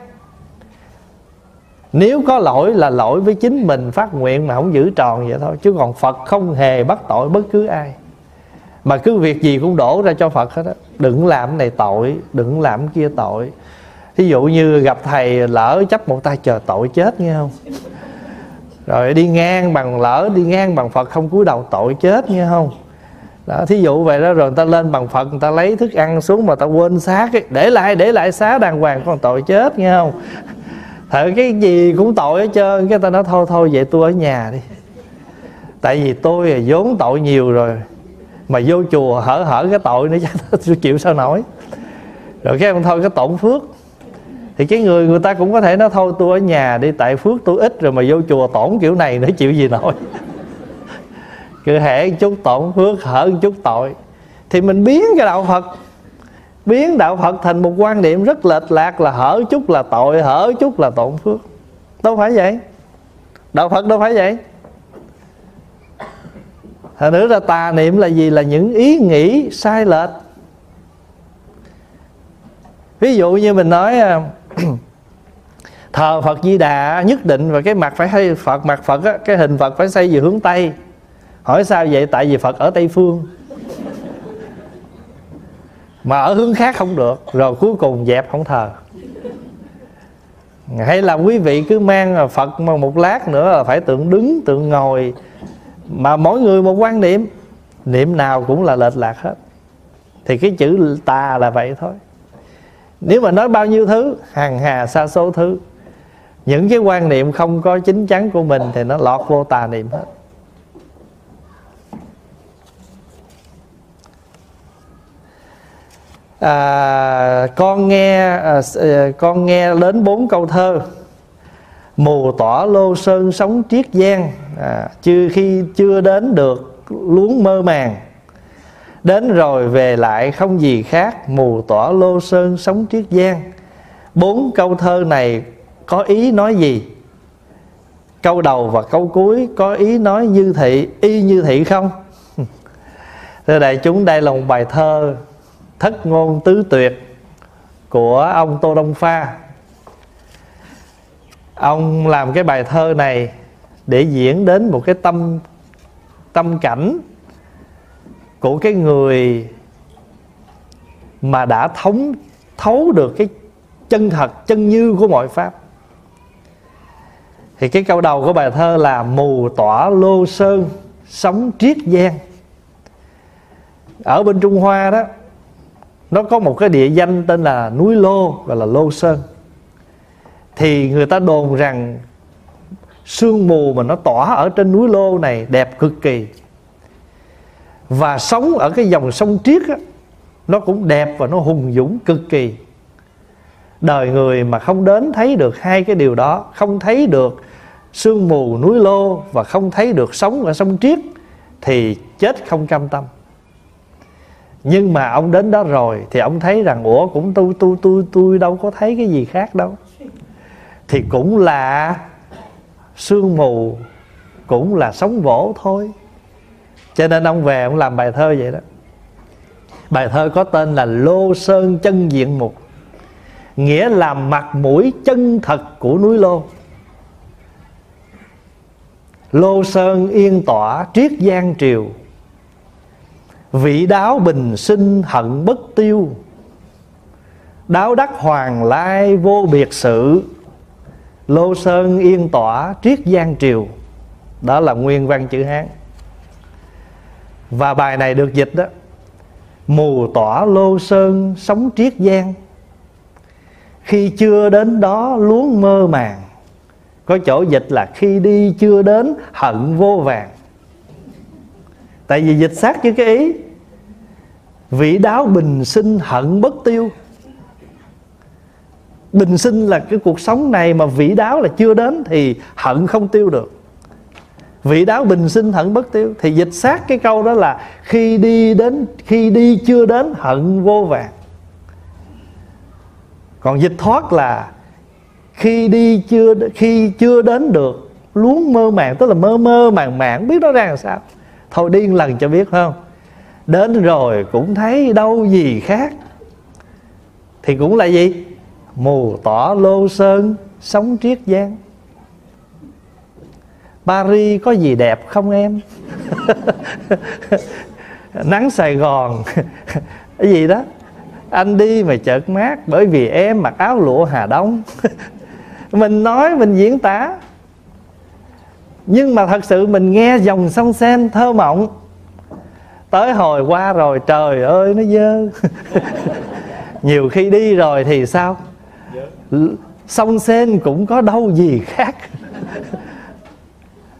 Nếu có lỗi là lỗi với chính mình phát nguyện mà không giữ tròn vậy thôi. Chứ còn phật không hề bắt tội bất cứ ai. Mà cứ việc gì cũng đổ ra cho phật hết á. Đừng làm này tội, đừng làm kia tội. Thí dụ như gặp thầy lỡ chấp một tay chờ tội chết, nghe không? Rồi đi ngang bằng lỡ, đi ngang bằng phật không cúi đầu tội chết, nghe không? Đó, thí dụ vậy đó, rồi người ta lên bằng phật người ta lấy thức ăn xuống mà ta quên xác ấy. để lại để lại xá đàng hoàng, còn tội chết, nghe không? Thật cái gì cũng tội hết trơn, cái ta nói, thôi thôi, vậy tôi ở nhà đi. Tại vì tôi vốn tội nhiều rồi, mà vô chùa hở hở cái tội nữa chắc <laughs> tôi chịu sao nổi. Rồi cái ông thôi, cái tổn phước. Thì cái người người ta cũng có thể nói, thôi, tôi ở nhà đi, tại phước tôi ít rồi mà vô chùa tổn kiểu này nữa, chịu gì nổi? <laughs> cứ hễ chút tổn phước hở chút tội. Thì mình biến cái đạo phật biến đạo phật thành một quan niệm rất lệch lạc là hở chút là tội hở chút là tổn phước. Đâu phải vậy. Đạo phật đâu phải vậy. Thành nữa là tà niệm là gì? Là những ý nghĩ sai lệch. Ví dụ như mình nói à, <clears throat> thờ phật di đà nhất định và cái mặt phải hay phật mặt phật á, cái hình phật phải xây về hướng tây hỏi sao vậy? Tại vì phật ở tây phương. Mà ở hướng khác không được. Rồi cuối cùng dẹp không thờ. Hay là quý vị cứ mang phật mà một lát nữa là phải tượng đứng, tượng ngồi. Mà mỗi người một quan niệm. Niệm nào cũng là lệch lạc hết. Thì cái chữ tà là vậy thôi. Nếu mà nói bao nhiêu thứ, hàng hà sa số thứ, những cái quan niệm không có chính chắn của mình thì nó lọt vô tà niệm hết. À, con nghe à, à, con nghe đến bốn câu thơ. Mù tỏ lô sơn sống triết giang à, chưa khi chưa đến được luống mơ màng. Đến rồi về lại không gì khác mù tỏ lô sơn sống triết giang. Bốn câu thơ này có ý nói gì? Câu đầu và câu cuối có ý nói như thị y như thị không? <laughs> Thưa đại chúng đây là một bài thơ thất ngôn tứ tuyệt của ông tô đông pha. Ông làm cái bài thơ này để diễn đến một cái tâm tâm cảnh của cái người mà đã thống, thấu được cái chân thật, chân như của mọi pháp. Thì cái câu đầu của bài thơ là mù tỏa lô sơn, sống triết giang ở bên trung hoa đó nó có một cái địa danh tên là núi lô gọi là lô sơn. Thì người ta đồn rằng sương mù mà nó tỏa ở trên núi lô này đẹp cực kỳ. Và sống ở cái dòng sông triết á, nó cũng đẹp và nó hùng dũng cực kỳ. Đời người mà không đến thấy được hai cái điều đó không thấy được sương mù núi lô và không thấy được sống ở sông triết thì chết không cam tâm nhưng mà ông đến đó rồi thì ông thấy rằng, ủa, cũng tôi tôi tôi tôi đâu có thấy cái gì khác đâu. Thì cũng là sương mù, cũng là sóng vỗ thôi. Cho nên ông về ông làm bài thơ vậy đó. Bài thơ có tên là lô sơn chân diện mục. Nghĩa là mặt mũi chân thật của núi lô. Lô sơn yên tỏa triết giang triều vị đáo bình sinh hận bất tiêu. Đáo đắc hoàng lai vô biệt sự. Lô sơn yên tỏa triết giang triều. Đó là nguyên văn chữ hán. Và bài này được dịch đó, mù tỏa lô sơn sống triết giang khi chưa đến đó luống mơ màng. Có chỗ dịch là khi đi chưa đến hận vô vàng tại vì dịch sát với cái ý, vị đáo bình sinh hận bất tiêu. Bình sinh là cái cuộc sống này mà vị đáo là chưa đến thì hận không tiêu được. Vị đáo bình sinh hận bất tiêu thì dịch sát cái câu đó là khi đi đến, khi đi chưa đến hận vô vàng. Còn dịch thoát là khi đi chưa, khi chưa đến được, luống mơ màng, tức là mơ mơ màng màng, biết nó ra làm sao? Thôi điên lần cho biết không? Đến rồi cũng thấy đâu gì khác. Thì cũng là gì? Mù tỏ lô sơn, sống triết giang Paris có gì đẹp không em? <laughs> Nắng Sài Gòn. <laughs> Cái gì đó. Anh đi mà chợt mát bởi vì em mặc áo lụa Hà Đông. <laughs> Mình nói mình diễn tả nhưng mà thật sự mình nghe dòng sông sen thơ mộng. Tới hồi qua rồi trời ơi nó dơ. <laughs> Nhiều khi đi rồi thì sao? Sông sen cũng có đâu gì khác.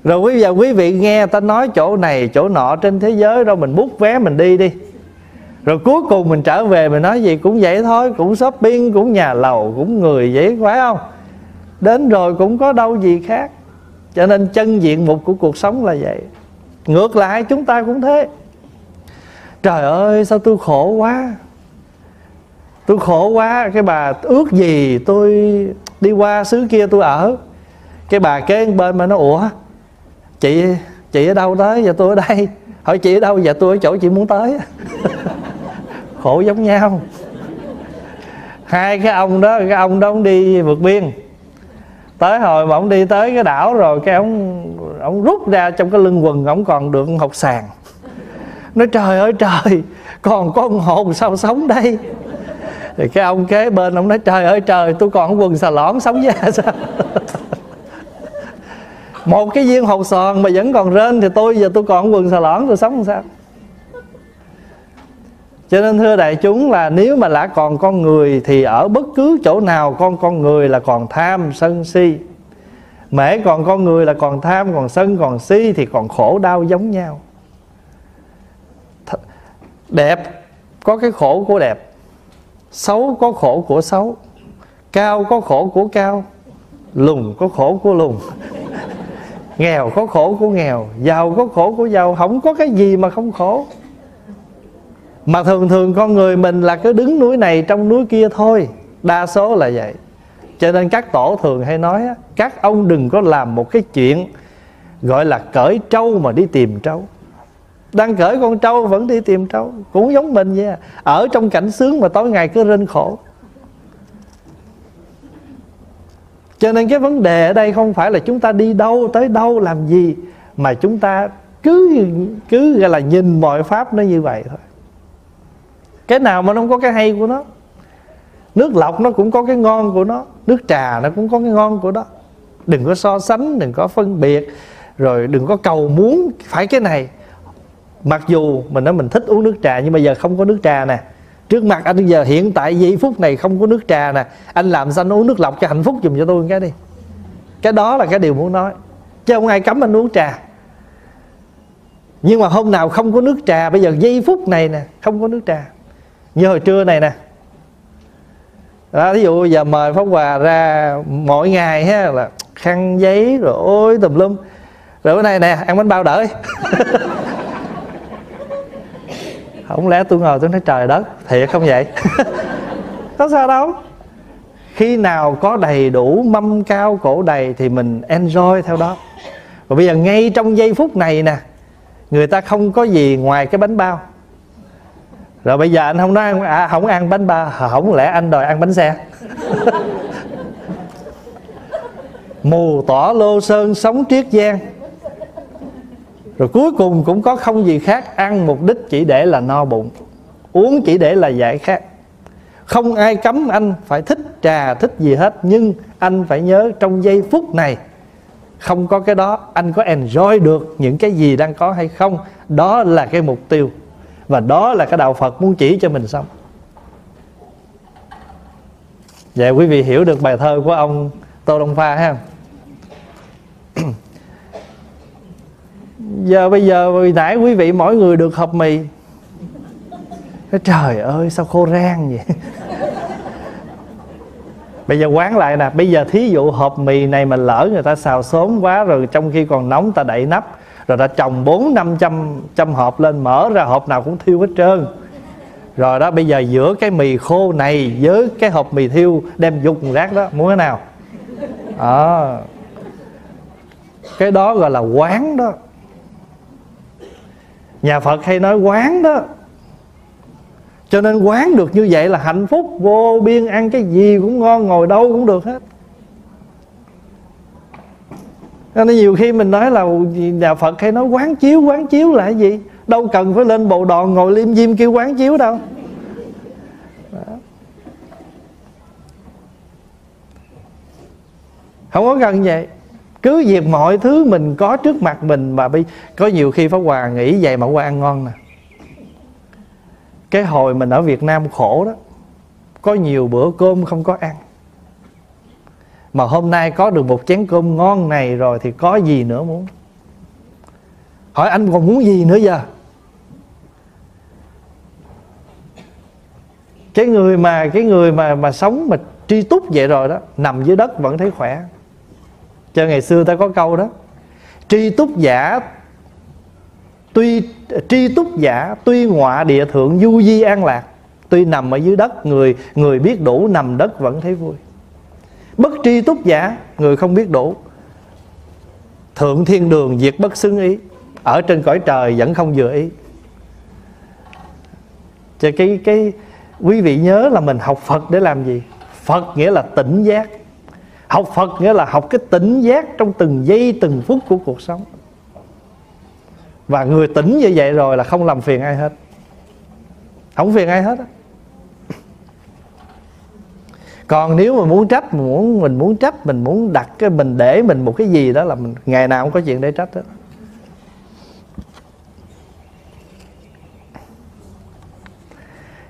Rồi quý giờ quý vị nghe ta nói chỗ này chỗ nọ trên thế giới đâu mình bút vé mình đi đi. Rồi cuối cùng mình trở về mình nói gì cũng vậy thôi cũng shopping cũng nhà lầu cũng người vậy phải không? Đến rồi cũng có đâu gì khác cho nên chân diện mục của cuộc sống là vậy. Ngược lại, chúng ta cũng thế. Trời ơi, sao tôi khổ quá. Tôi khổ quá. Cái bà ước gì tôi đi qua xứ kia tôi ở. Cái bà kế bên mà nó, ủa, chị chị ở đâu tới giờ tôi ở đây? Hỏi chị ở đâu giờ tôi ở chỗ chị muốn tới. <laughs> Khổ giống nhau. Hai cái ông đó, cái ông đó ông đi vượt biên tới hồi mà ông đi tới cái đảo rồi, cái ông ông rút ra trong cái lưng quần, ông còn được học sàn nói, trời ơi, trời, còn có con hồn sao sống đây? Thì cái ông kế bên ông nói, trời ơi, trời, tôi còn quần xà lõn sống ra sao? <laughs> Một cái viên hột sòn mà vẫn còn rên, thì tôi giờ tôi còn quần xà lõn, tôi sống làm sao? Cho nên, thưa đại chúng, là nếu mà đã còn con người thì ở bất cứ chỗ nào con con người là còn tham sân si. Mễ còn con người là còn tham, còn sân, còn si thì còn khổ đau giống nhau. Đẹp có cái khổ của đẹp, xấu có khổ của xấu, cao có khổ của cao, lùn có khổ của lùn. <laughs> Nghèo có khổ của nghèo, giàu có khổ của giàu, không có cái gì mà không khổ mà thường thường con người mình là cứ đứng núi này trong núi kia thôi. Đa số là vậy. Cho nên các tổ thường hay nói các ông đừng có làm một cái chuyện gọi là cởi trâu mà đi tìm trâu. Đang cởi con trâu vẫn đi tìm trâu, cũng giống mình vậy à. ở trong cảnh sướng mà tối ngày cứ rên khổ. Cho nên cái vấn đề ở đây không phải là chúng ta đi đâu tới đâu làm gì, mà chúng ta cứ cứ gọi là nhìn mọi pháp nó như vậy thôi cái nào mà nó không có cái hay của nó. Nước lọc nó cũng có cái ngon của nó. Nước trà nó cũng có cái ngon của nó đừng có so sánh, đừng có phân biệt. Rồi đừng có cầu muốn phải cái này. Mặc dù mình nói mình thích uống nước trà, nhưng mà giờ không có nước trà nè. Trước mặt anh giờ, hiện tại giây phút này không có nước trà nè. Anh làm sao anh uống nước lọc cho hạnh phúc dùm cho tôi cái đi. Cái đó là cái điều muốn nói. Chứ không ai cấm anh uống trà. Nhưng mà hôm nào không có nước trà, bây giờ giây phút này nè, không có nước trà như hồi trưa này nè. Đó, ví dụ giờ mời pháp hòa ra mỗi ngày ha là khăn giấy rồi ôi tùm lum. Rồi bữa nay nè ăn bánh bao đợi, <laughs> không lẽ tôi ngồi tôi nói trời đất thiệt không vậy? <laughs> Có sao đâu. Khi nào có đầy đủ mâm cao cổ đầy thì mình enjoy theo đó. Và bây giờ ngay trong giây phút này nè người ta không có gì ngoài cái bánh bao rồi bây giờ anh không nói ăn, à, không ăn bánh bao không lẽ anh đòi ăn bánh xe? <laughs> Mù tỏ lô sơn sống triết giang. Rồi cuối cùng cũng có không gì khác ăn mục đích chỉ để là no bụng uống chỉ để là giải khát. Không ai cấm anh phải thích trà thích gì hết nhưng anh phải nhớ trong giây phút này không có cái đó anh có enjoy được những cái gì đang có hay không? Đó là cái mục tiêu và đó là cái đạo phật muốn chỉ cho mình xong vậy dạ, quý vị hiểu được bài thơ của ông tô đông pha ha. Giờ bây giờ hồi nãy quý vị mỗi người được hộp mì. Trời ơi, sao khô rang vậy? Bây giờ quán lại nè, bây giờ thí dụ hộp mì này mà lỡ người ta xào sớm quá rồi trong khi còn nóng, ta đậy nắp rồi ta trồng bốn năm trăm trăm hộp lên mở ra hộp nào cũng thiêu hết trơn. Rồi đó bây giờ giữa cái mì khô này với cái hộp mì thiêu đem dục rác đó muốn thế nào? À, cái đó gọi là quán đó. Nhà phật hay nói quán đó. Cho nên quán được như vậy là hạnh phúc vô biên ăn cái gì cũng ngon ngồi đâu cũng được hết nên nhiều khi mình nói là nhà Phật hay nói quán chiếu quán chiếu là cái gì? Đâu cần phải lên bộ đòn ngồi liêm diêm kêu quán chiếu đâu. Đó. không có cần vậy. Cứ việc mọi thứ mình có trước mặt mình mà bị có nhiều khi pháp hòa nghĩ vậy mà qua ăn ngon nè. Cái hồi mình ở Việt Nam khổ đó, có nhiều bữa cơm không có ăn mà hôm nay có được một chén cơm ngon này rồi thì có gì nữa muốn? Hỏi anh còn muốn gì nữa giờ? Cái người mà, cái người mà mà sống mà tri túc vậy rồi đó, nằm dưới đất vẫn thấy khỏe. Cho ngày xưa ta có câu đó, tri túc giả tuy, tri túc giả tuy ngọa địa thượng du di an lạc, tuy nằm ở dưới đất, người người biết đủ nằm đất vẫn thấy vui bất tri túc giả, người không biết đủ. Thượng thiên đường diệt bất xứng ý, ở trên cõi trời vẫn không vừa ý. Cho cái cái, quý vị nhớ là mình học Phật để làm gì? Phật nghĩa là tỉnh giác. Học Phật nghĩa là học cái tỉnh giác trong từng giây, từng phút của cuộc sống. Và người tỉnh như vậy rồi là không làm phiền ai hết. Không phiền ai hết á còn nếu mà muốn trách mình muốn mình muốn trách mình muốn đặt cái mình để mình một cái gì đó là mình ngày nào cũng có chuyện để trách đó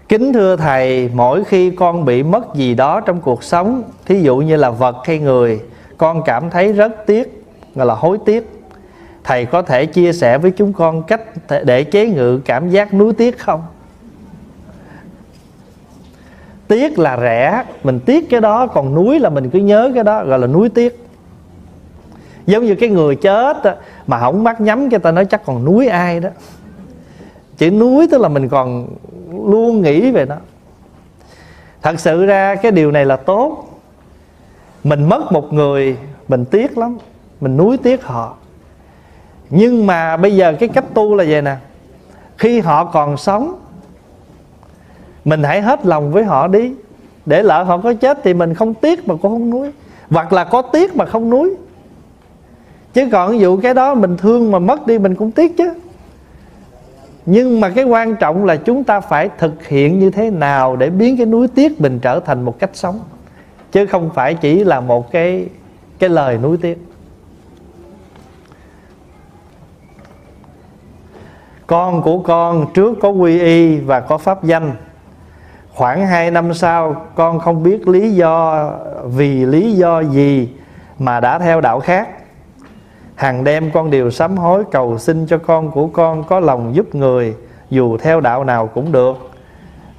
Kính thưa Thầy, mỗi khi con bị mất gì đó trong cuộc sống Thí dụ như là vật hay người Con cảm thấy rất tiếc, gọi là hối tiếc Thầy có thể chia sẻ với chúng con cách để chế ngự cảm giác nuối tiếc không? Tiếc là rẻ mình tiếc cái đó còn núi là mình cứ nhớ cái đó gọi là núi tiếc. Giống như cái người chết đó, mà không mắt nhắm cho ta nói chắc còn núi ai đó. Chữ núi tức là mình còn luôn nghĩ về nó. Thật sự ra cái điều này là tốt. Mình mất một người mình tiếc lắm mình núi tiếc họ. Nhưng mà bây giờ cái cách tu là vậy nè. Khi họ còn sống mình hãy hết lòng với họ đi. Để lỡ họ có chết thì mình không tiếc mà cũng không nuối. Hoặc là có tiếc mà không nuối. Chứ còn ví dụ cái đó mình thương mà mất đi mình cũng tiếc chứ. Nhưng mà cái quan trọng là chúng ta phải thực hiện như thế nào để biến cái núi tiếc mình trở thành một cách sống. Chứ không phải chỉ là một cái cái lời núi tiếc. Con của con trước có quy y và có pháp danh khoảng 2 năm sau, con không biết lý do, vì lý do gì mà đã theo đạo khác. Hàng đêm con đều sám hối cầu xin cho con của con có lòng giúp người, dù theo đạo nào cũng được.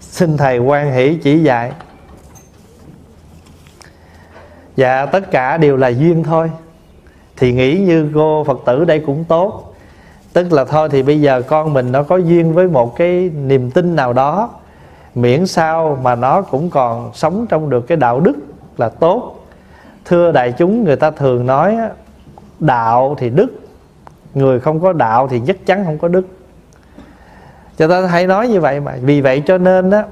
Xin thầy quan hỷ chỉ dạy. Dạ tất cả đều là duyên thôi. Thì nghĩ như cô phật tử đây cũng tốt. Tức là thôi thì bây giờ con mình nó có duyên với một cái niềm tin nào đó miễn sao mà nó cũng còn sống trong được cái đạo đức là tốt. Thưa đại chúng, người ta thường nói đạo thì đức, người không có đạo thì chắc chắn không có đức. Cho ta hay nói như vậy mà, vì vậy cho nên đó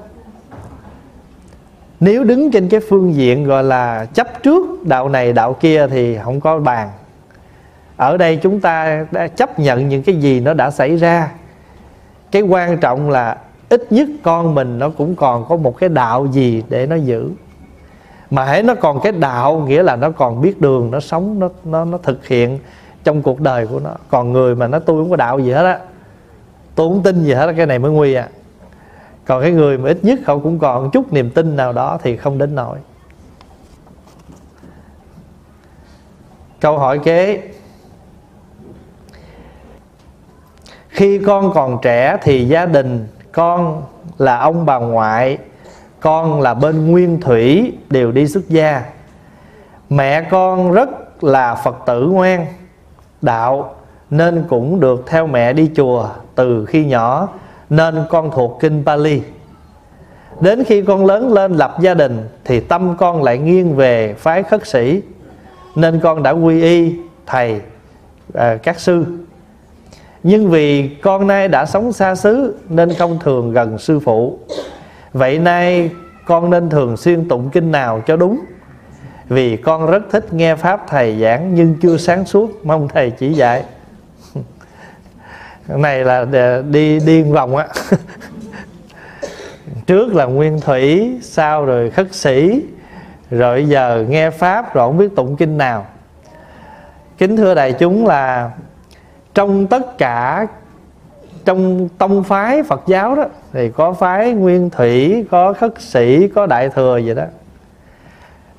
nếu đứng trên cái phương diện gọi là chấp trước đạo này đạo kia thì không có bàn. Ở đây chúng ta đã chấp nhận những cái gì nó đã xảy ra. Cái quan trọng là ít nhất con mình nó cũng còn có một cái đạo gì để nó giữ. Mà hãy nó còn cái đạo, nghĩa là nó còn biết đường, nó sống, nó nó nó thực hiện trong cuộc đời của nó. Còn người mà nó tôi không có đạo gì hết á tôi không tin gì hết á, cái này mới nguy à. Còn cái người mà ít nhất họ cũng còn chút niềm tin nào đó thì không đến nổi câu hỏi kế. Khi con còn trẻ thì gia đình con là ông bà ngoại con là bên nguyên thủy đều đi xuất gia. Mẹ con rất là phật tử ngoan đạo nên cũng được theo mẹ đi chùa từ khi nhỏ nên con thuộc kinh Pali. Đến khi con lớn lên lập gia đình thì tâm con lại nghiêng về phái khất sĩ nên con đã quy y thầy à, các sư nhưng vì con nay đã sống xa xứ, nên không thường gần sư phụ. Vậy nay con nên thường xuyên tụng kinh nào cho đúng? Vì con rất thích nghe pháp thầy giảng, nhưng chưa sáng suốt, mong thầy chỉ dạy. <laughs> Này là à, đi điên vòng á. <laughs> Trước là nguyên thủy, sau rồi khất sĩ, rồi giờ nghe pháp rồi không biết tụng kinh nào. Kính thưa đại chúng là trong tất cả trong tông phái Phật giáo đó thì có phái Nguyên Thủy, có khất sĩ, có đại thừa gì đó.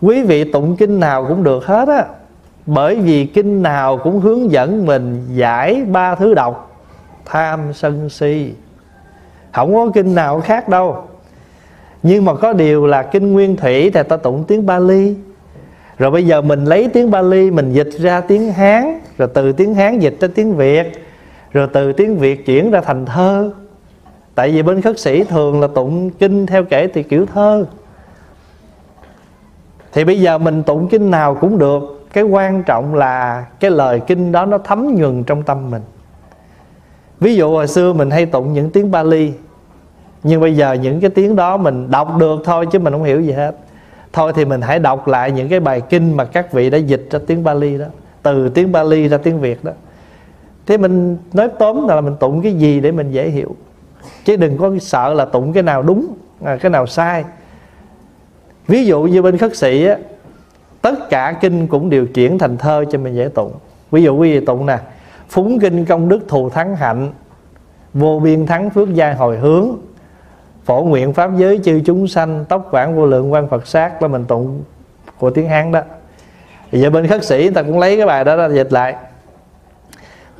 Quý vị tụng kinh nào cũng được hết á. Bởi vì kinh nào cũng hướng dẫn mình giải ba thứ độc Tham, sân, si Không có kinh nào khác đâu Nhưng mà có điều là kinh Nguyên Thủy thì ta tụng tiếng Bali rồi bây giờ mình lấy tiếng Bali, Mình dịch ra tiếng Hán, Rồi từ tiếng Hán dịch ra tiếng Việt, rồi từ tiếng việt chuyển ra thành thơ. Tại vì bên khất sĩ thường là tụng kinh theo kể thì kiểu thơ. Thì bây giờ mình tụng kinh nào cũng được. Cái quan trọng là cái lời kinh đó nó thấm nhuần trong tâm mình. Ví dụ hồi xưa mình hay tụng những tiếng Bali, nhưng bây giờ những cái tiếng đó mình đọc được thôi chứ mình không hiểu gì hết thôi thì mình hãy đọc lại những cái bài kinh mà các vị đã dịch ra tiếng Bali đó. Từ tiếng Bali ra tiếng Việt đó. Thế mình nói tóm là mình tụng cái gì để mình dễ hiểu. Chứ đừng có sợ là tụng cái nào đúng à, cái nào sai. Ví dụ như bên khất sĩ á tất cả kinh cũng đều chuyển thành thơ cho mình dễ tụng. Ví dụ quý vị tụng nè phúng kinh công đức thù thắng hạnh vô biên thắng phước gia hồi hướng phổ nguyện pháp giới chư chúng sanh, tóc vãng vô lượng quan phật sát là mình tụng của tiếng hán đó. Giờ bên khất sĩ người ta cũng lấy cái bài đó ra dịch lại.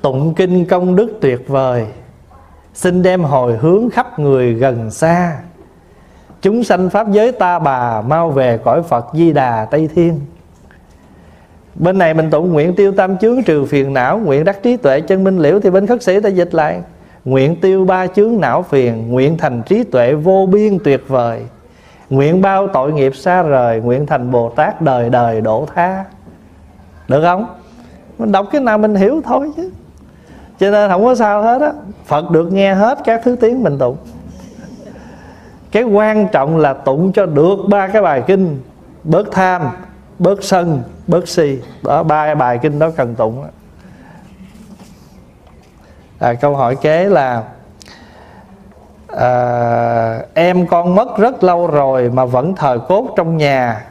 Tụng kinh công đức tuyệt vời, xin đem hồi hướng khắp người gần xa. Chúng sanh pháp giới ta bà mau về cõi phật di đà tây thiên. Bên này mình tụng nguyện tiêu tam chướng trừ phiền não, nguyện đắc trí tuệ chân minh liễu, thì bên khất sĩ ta dịch lại nguyện tiêu ba chướng não phiền, nguyện thành trí tuệ vô biên tuyệt vời. Nguyện bao tội nghiệp xa rời, nguyện thành bồ tát đời đời đổ tha. Được không? Mình đọc cái nào mình hiểu thôi chứ. Cho nên không có sao hết á. Phật được nghe hết các thứ tiếng mình tụng. Cái quan trọng là tụng cho được ba cái bài kinh. Bớt tham, bớt sân, bớt si. Đó, ba bài kinh đó cần tụng à, câu hỏi kế là à, em con mất rất lâu rồi mà vẫn thờ cốt trong nhà.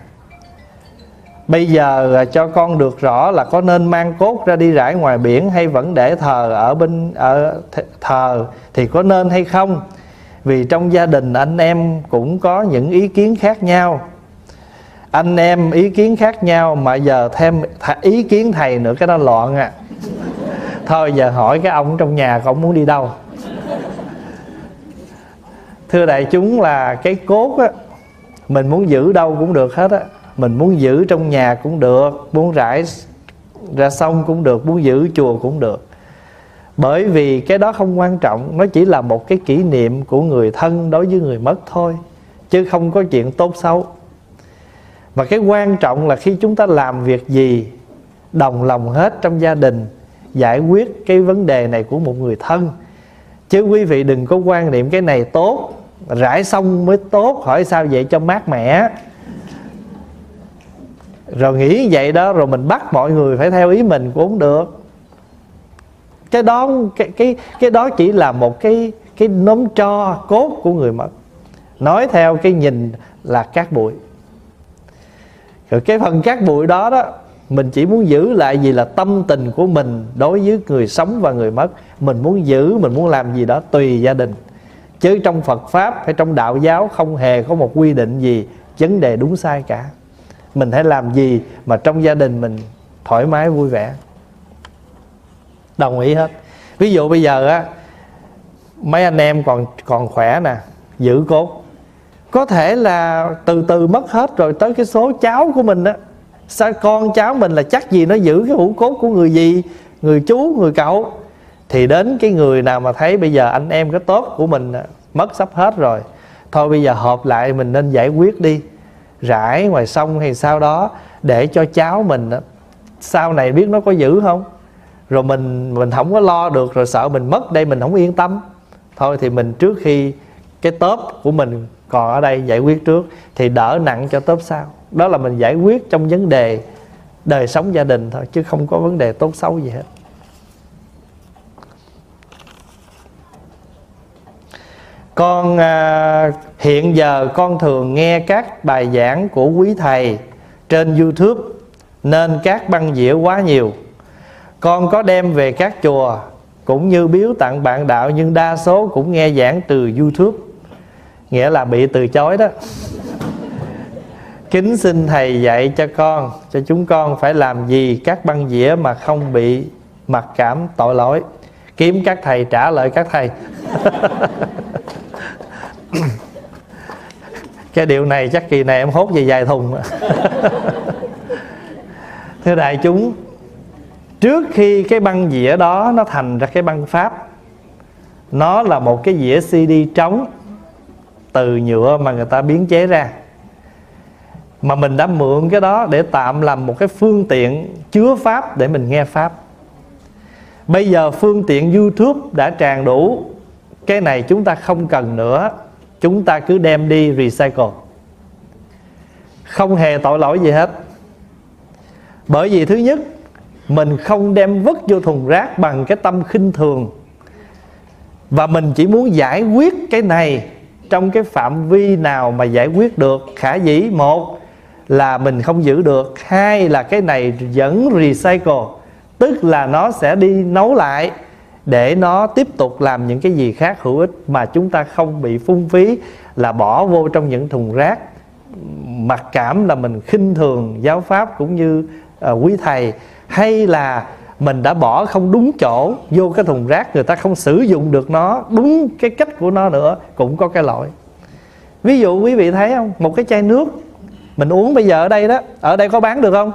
Bây giờ à, cho con được rõ là có nên mang cốt ra đi rải ngoài biển hay vẫn để thờ ở bên ở thờ thì có nên hay không? Vì trong gia đình anh em cũng có những ý kiến khác nhau. Anh em ý kiến khác nhau mà giờ thêm ý kiến thầy nữa cái đó loạn à thôi, giờ hỏi cái ông trong nhà ông muốn đi đâu? Thưa đại chúng là cái cốt á, mình muốn giữ đâu cũng được hết á. Mình muốn giữ trong nhà cũng được, muốn rải ra sông cũng được, muốn giữ chùa cũng được. Bởi vì cái đó không quan trọng, nó chỉ là một cái kỷ niệm của người thân đối với người mất thôi, chứ không có chuyện tốt xấu. Và cái quan trọng là khi chúng ta làm việc gì, đồng lòng hết trong gia đình giải quyết cái vấn đề này của một người thân. Chứ quý vị đừng có quan niệm cái này tốt, rải xong mới tốt, hỏi sao vậy cho mát mẻ. Rồi nghĩ vậy đó, rồi mình bắt mọi người phải theo ý mình cũng không được. Cái đó, cái cái cái đó chỉ là một cái cái nấm cho cốt của người mất nói theo cái nhìn là cát bụi. Rồi cái phần cát bụi đó đó mình chỉ muốn giữ lại gì là tâm tình của mình đối với người sống và người mất. Mình muốn giữ, mình muốn làm gì đó tùy gia đình. Chứ trong phật pháp hay trong đạo giáo không hề có một quy định gì vấn đề đúng sai cả. Mình hãy làm gì mà trong gia đình mình thoải mái, vui vẻ. Đồng ý hết. Ví dụ bây giờ á, mấy anh em còn còn khỏe nè, giữ cốt. Có thể là từ từ mất hết rồi tới cái số cháu của mình á sao con cháu mình là chắc gì nó giữ cái hũ cốt của người gì? Người chú, người cậu. Thì đến cái người nào mà thấy bây giờ anh em cái tốt của mình mất sắp hết rồi. Thôi bây giờ họp lại mình nên giải quyết đi. Rải ngoài sông hay sao đó, để cho cháu mình sau này biết nó có giữ không? Rồi mình mình không có lo được, rồi sợ mình mất đây mình không yên tâm. Thôi thì mình trước khi cái tớp của mình còn ở đây giải quyết trước, thì đỡ nặng cho tớp sau đó là mình giải quyết trong vấn đề đời sống gia đình thôi chứ không có vấn đề tốt xấu gì hết. Con à, hiện giờ con thường nghe các bài giảng của quý thầy trên youtube nên các băng dĩa quá nhiều. Con có đem về các chùa cũng như biếu tặng bạn đạo nhưng đa số cũng nghe giảng từ youtube nghĩa là bị từ chối đó kính xin thầy dạy cho con, cho chúng con phải làm gì các băng dĩa mà không bị mặc cảm tội lỗi. Kiếm các thầy trả lời các thầy. <laughs> Cái điều này chắc kỳ này em hốt về dài thùng. <laughs> Thưa đại chúng, trước khi cái băng dĩa đó nó thành ra cái băng pháp, nó là một cái dĩa cd trống từ nhựa mà người ta biến chế ra mà mình đã mượn cái đó để tạm làm một cái phương tiện chứa pháp để mình nghe pháp. Bây giờ phương tiện youtube đã tràn đủ, cái này chúng ta không cần nữa, chúng ta cứ đem đi recycle. Không hề tội lỗi gì hết. Bởi vì thứ nhất, mình không đem vứt vô thùng rác bằng cái tâm khinh thường. Và mình chỉ muốn giải quyết cái này trong cái phạm vi nào mà giải quyết được. Khả dĩ, một là mình không giữ được hai là cái này vẫn recycle tức là nó sẽ đi nấu lại để nó tiếp tục làm những cái gì khác hữu ích mà chúng ta không bị phung phí là bỏ vô trong những thùng rác. Mặc cảm là mình khinh thường giáo pháp cũng như uh, quý thầy hay là mình đã bỏ không đúng chỗ vô cái thùng rác người ta không sử dụng được nó đúng cái cách của nó nữa cũng có cái lỗi. Ví dụ quý vị thấy không? Một cái chai nước mình uống bây giờ ở đây đó. Ở đây có bán được không?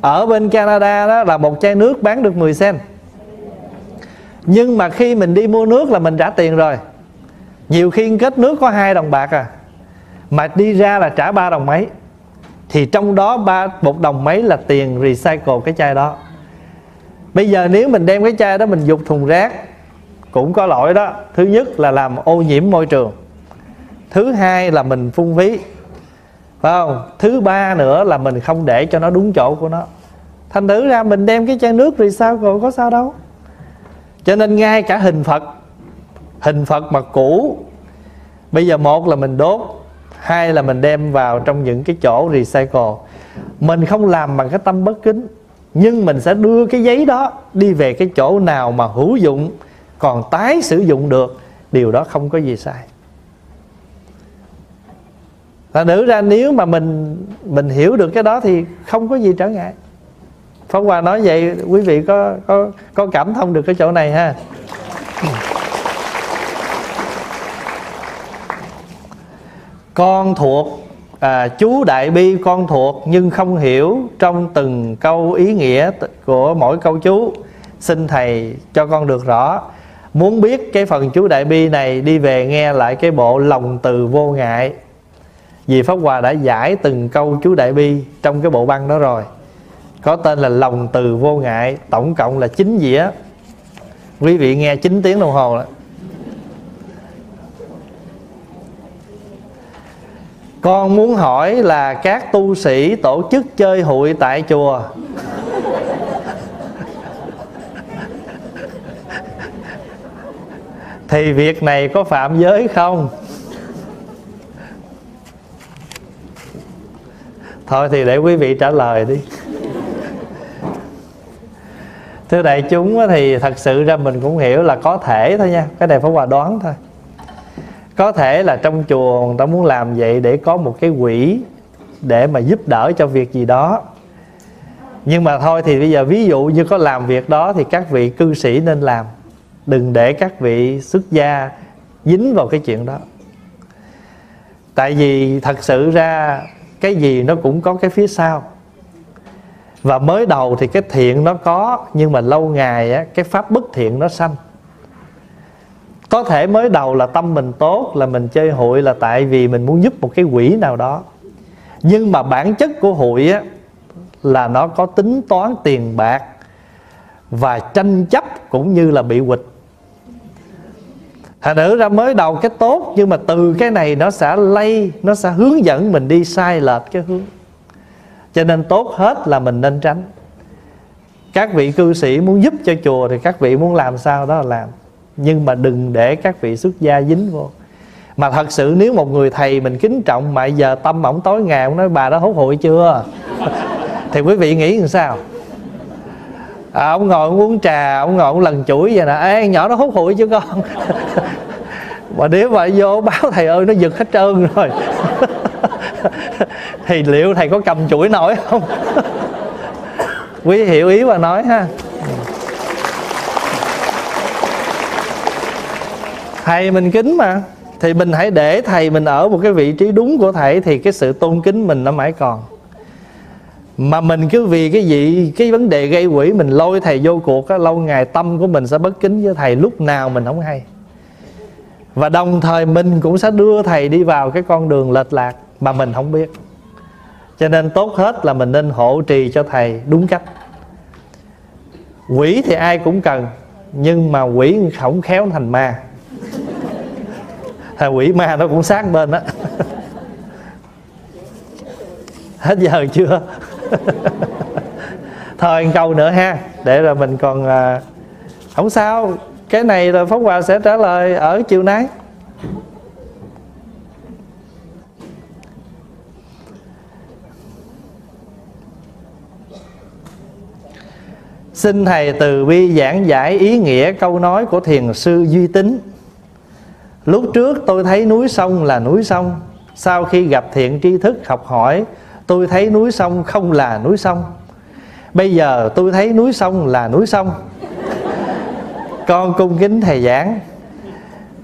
Ở bên Canada đó là một chai nước bán được 10 cent nhưng mà khi mình đi mua nước là mình trả tiền rồi. Nhiều khi kết nước có hai đồng bạc à. Mà đi ra là trả ba đồng mấy. Thì trong đó ba, một đồng mấy là tiền recycle cái chai đó. Bây giờ nếu mình đem cái chai đó mình dục thùng rác, cũng có lỗi đó. Thứ nhất là làm ô nhiễm môi trường. Thứ hai là mình phung phí phải không? Thứ ba nữa là mình không để cho nó đúng chỗ của nó. Thành thử ra mình đem cái chai nước thì sao? Rồi có sao đâu. Cho nên ngay cả hình phật hình phật mà cũ, bây giờ một là mình đốt, hai là mình đem vào trong những cái chỗ recycle. Mình không làm bằng cái tâm bất kính, nhưng mình sẽ đưa cái giấy đó đi về cái chỗ nào mà hữu dụng, còn tái sử dụng được, điều đó không có gì sai là nữ ra nếu mà mình mình hiểu được cái đó thì không có gì trở ngại. Pháp Hòa nói vậy quý vị có có có cảm thông được cái chỗ này ha. Con thuộc à, chú đại bi con thuộc nhưng không hiểu trong từng câu ý nghĩa của mỗi câu chú. Xin thầy cho con được rõ. Muốn biết cái phần chú đại bi này đi về nghe lại cái bộ lòng từ vô ngại vì pháp hòa đã giải từng câu chú đại bi trong cái bộ băng đó rồi. Có tên là lòng từ vô ngại, tổng cộng là chín dĩa. Quý vị nghe 9 tiếng đồng hồ đó con muốn hỏi là các tu sĩ tổ chức chơi hụi tại chùa? Thì việc này có phạm giới không? Thôi thì để quý vị trả lời đi. Thưa đại chúng thì thật sự ra mình cũng hiểu là có thể thôi nha. Cái này phải hòa đoán thôi. Có thể là trong chùa người ta muốn làm vậy để có một cái quỹ để mà giúp đỡ cho việc gì đó. Nhưng mà thôi thì bây giờ ví dụ như có làm việc đó thì các vị cư sĩ nên làm. Đừng để các vị xuất gia dính vào cái chuyện đó. Tại vì thật sự ra cái gì nó cũng có cái phía sau. Và mới đầu thì cái thiện nó có nhưng mà lâu ngày á, cái pháp bất thiện nó sanh. Có thể mới đầu là tâm mình tốt là mình chơi hụi là tại vì mình muốn giúp một cái quỷ nào đó. Nhưng mà bản chất của hụi á là nó có tính toán tiền bạc và tranh chấp cũng như là bị quỵt thành nữ ra mới đầu cái tốt nhưng mà từ cái này nó sẽ lây nó sẽ hướng dẫn mình đi sai lệch cái hướng. Cho nên tốt hết là mình nên tránh. Các vị cư sĩ muốn giúp cho chùa thì các vị muốn làm sao đó là làm. Nhưng mà đừng để các vị xuất gia dính vô. Mà thật sự nếu một người thầy mình kính trọng mà giờ tâm ổng tối ngày ông nói bà đó hút hụi chưa? <laughs> Thì quý vị nghĩ làm sao? À, ông ngồi ông uống trà ông ngồi ông lần chuỗi vậy nè. Ê nhỏ nó hút hụi chứ con? <laughs> mà nếu mà vô báo thầy ơi, nó giật hết trơn rồi. <laughs> Thì liệu thầy có cầm chuỗi nổi không? <laughs> Quý hiểu ý và nói ha. Thầy mình kính mà. Thì mình hãy để thầy mình ở một cái vị trí đúng của thầy thì cái sự tôn kính mình nó mãi còn. Mà mình cứ vì cái gì cái vấn đề gây quỷ mình lôi thầy vô cuộc á, lâu ngày tâm của mình sẽ bất kính với thầy. Lúc nào mình không hay và đồng thời mình cũng sẽ đưa thầy đi vào cái con đường lệch lạc mà mình không biết. Cho nên tốt hết là mình nên hộ trì cho thầy đúng cách. Quỷ thì ai cũng cần nhưng mà quỷ không khéo thành ma. Thầy quỷ ma nó cũng sát bên đó hết giờ chưa? Thôi câu nữa ha để rồi mình còn à, không sao cái này rồi pháp hòa sẽ trả lời ở chiều nay. Xin Thầy từ bi giảng giải ý nghĩa câu nói của thiền sư Duy Tính Lúc trước tôi thấy núi sông là núi sông. Sau khi gặp thiện tri thức học hỏi, Tôi thấy núi sông không là núi sông. Bây giờ tôi thấy núi sông là núi sông. Con cung kính thầy giảng.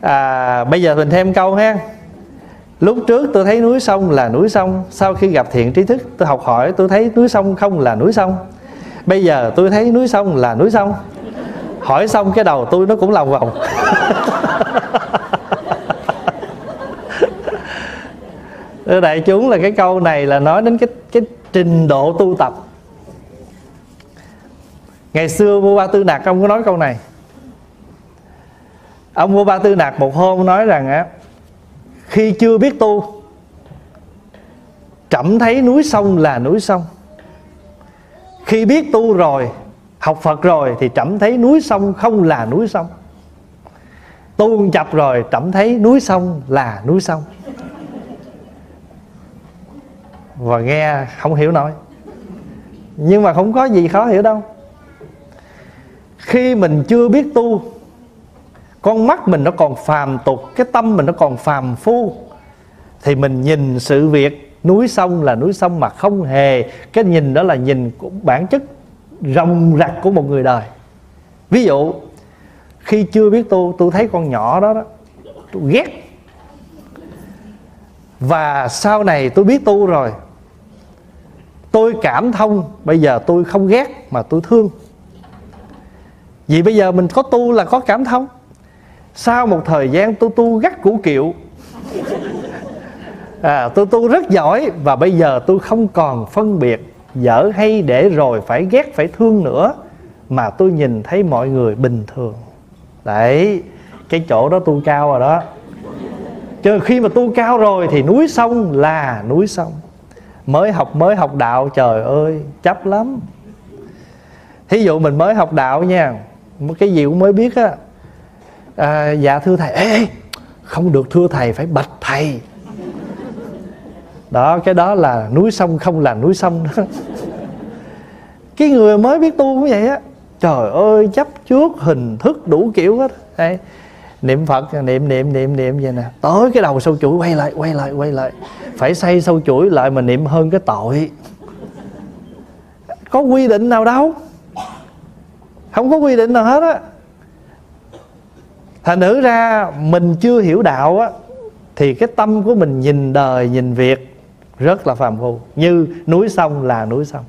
À, Bây giờ mình thêm câu ha. Lúc trước tôi thấy núi sông là núi sông Sau khi gặp thiện trí thức tôi học hỏi Tôi thấy núi sông không là núi sông. Bây giờ tôi thấy núi sông là núi sông. Hỏi xong cái đầu tôi nó cũng lòng vòng. <laughs> Đại chúng là cái câu này là nói đến cái cái trình độ tu tập. Ngày xưa vua ba tư nạc ông có nói câu này ông vua ba tư nạc một hôm, nói rằng á, khi chưa biết tu, trẫm thấy núi sông là núi sông. Khi biết tu rồi, học phật rồi, thì trẫm thấy núi sông không là núi sông. Tu chập rồi, trẫm thấy núi sông là núi sông. Và nghe không hiểu nổi nhưng mà không có gì khó hiểu đâu. Khi mình chưa biết tu con mắt mình nó còn phàm tục, cái tâm mình nó còn phàm phu. Thì mình nhìn sự việc, núi sông là núi sông mà không hề, cái nhìn đó là nhìn của bản chất rồng rạc của một người đời. Ví dụ, khi chưa biết tu tôi thấy con nhỏ đó đó, tôi ghét. Và sau này tôi biết tu rồi, tôi cảm thông, bây giờ tôi không ghét mà tôi thương. Vì bây giờ mình có tu là có cảm thông sau một thời gian tôi tu gắt củ kiệu. À, tôi tu rất giỏi và bây giờ tôi không còn phân biệt dở hay để rồi phải ghét phải thương nữa mà tôi nhìn thấy mọi người bình thường. Đấy cái chỗ đó tu cao rồi đó. Chứ khi mà tu cao rồi thì núi sông là núi sông. Mới học mới học đạo trời ơi chấp lắm. Thí dụ mình mới học đạo nha một cái gì cũng mới biết á à, dạ thưa thầy. Ê, ê không được thưa thầy phải bạch thầy. Đó cái đó là núi sông không là núi sông đó. Cái người mới biết tu cũng vậy á. Trời ơi chấp trước hình thức đủ kiểu hết. Đấy. niệm phật niệm niệm niệm niệm vậy nè. Tới cái đầu sâu chuỗi quay lại quay lại quay lại. Phải xây sâu chuỗi lại mà niệm hơn cái tội. Có quy định nào đâu. Không có quy định nào hết á thành nữ ra mình chưa hiểu đạo á thì cái tâm của mình nhìn đời nhìn việc rất là phàm phu. Như núi sông là núi sông.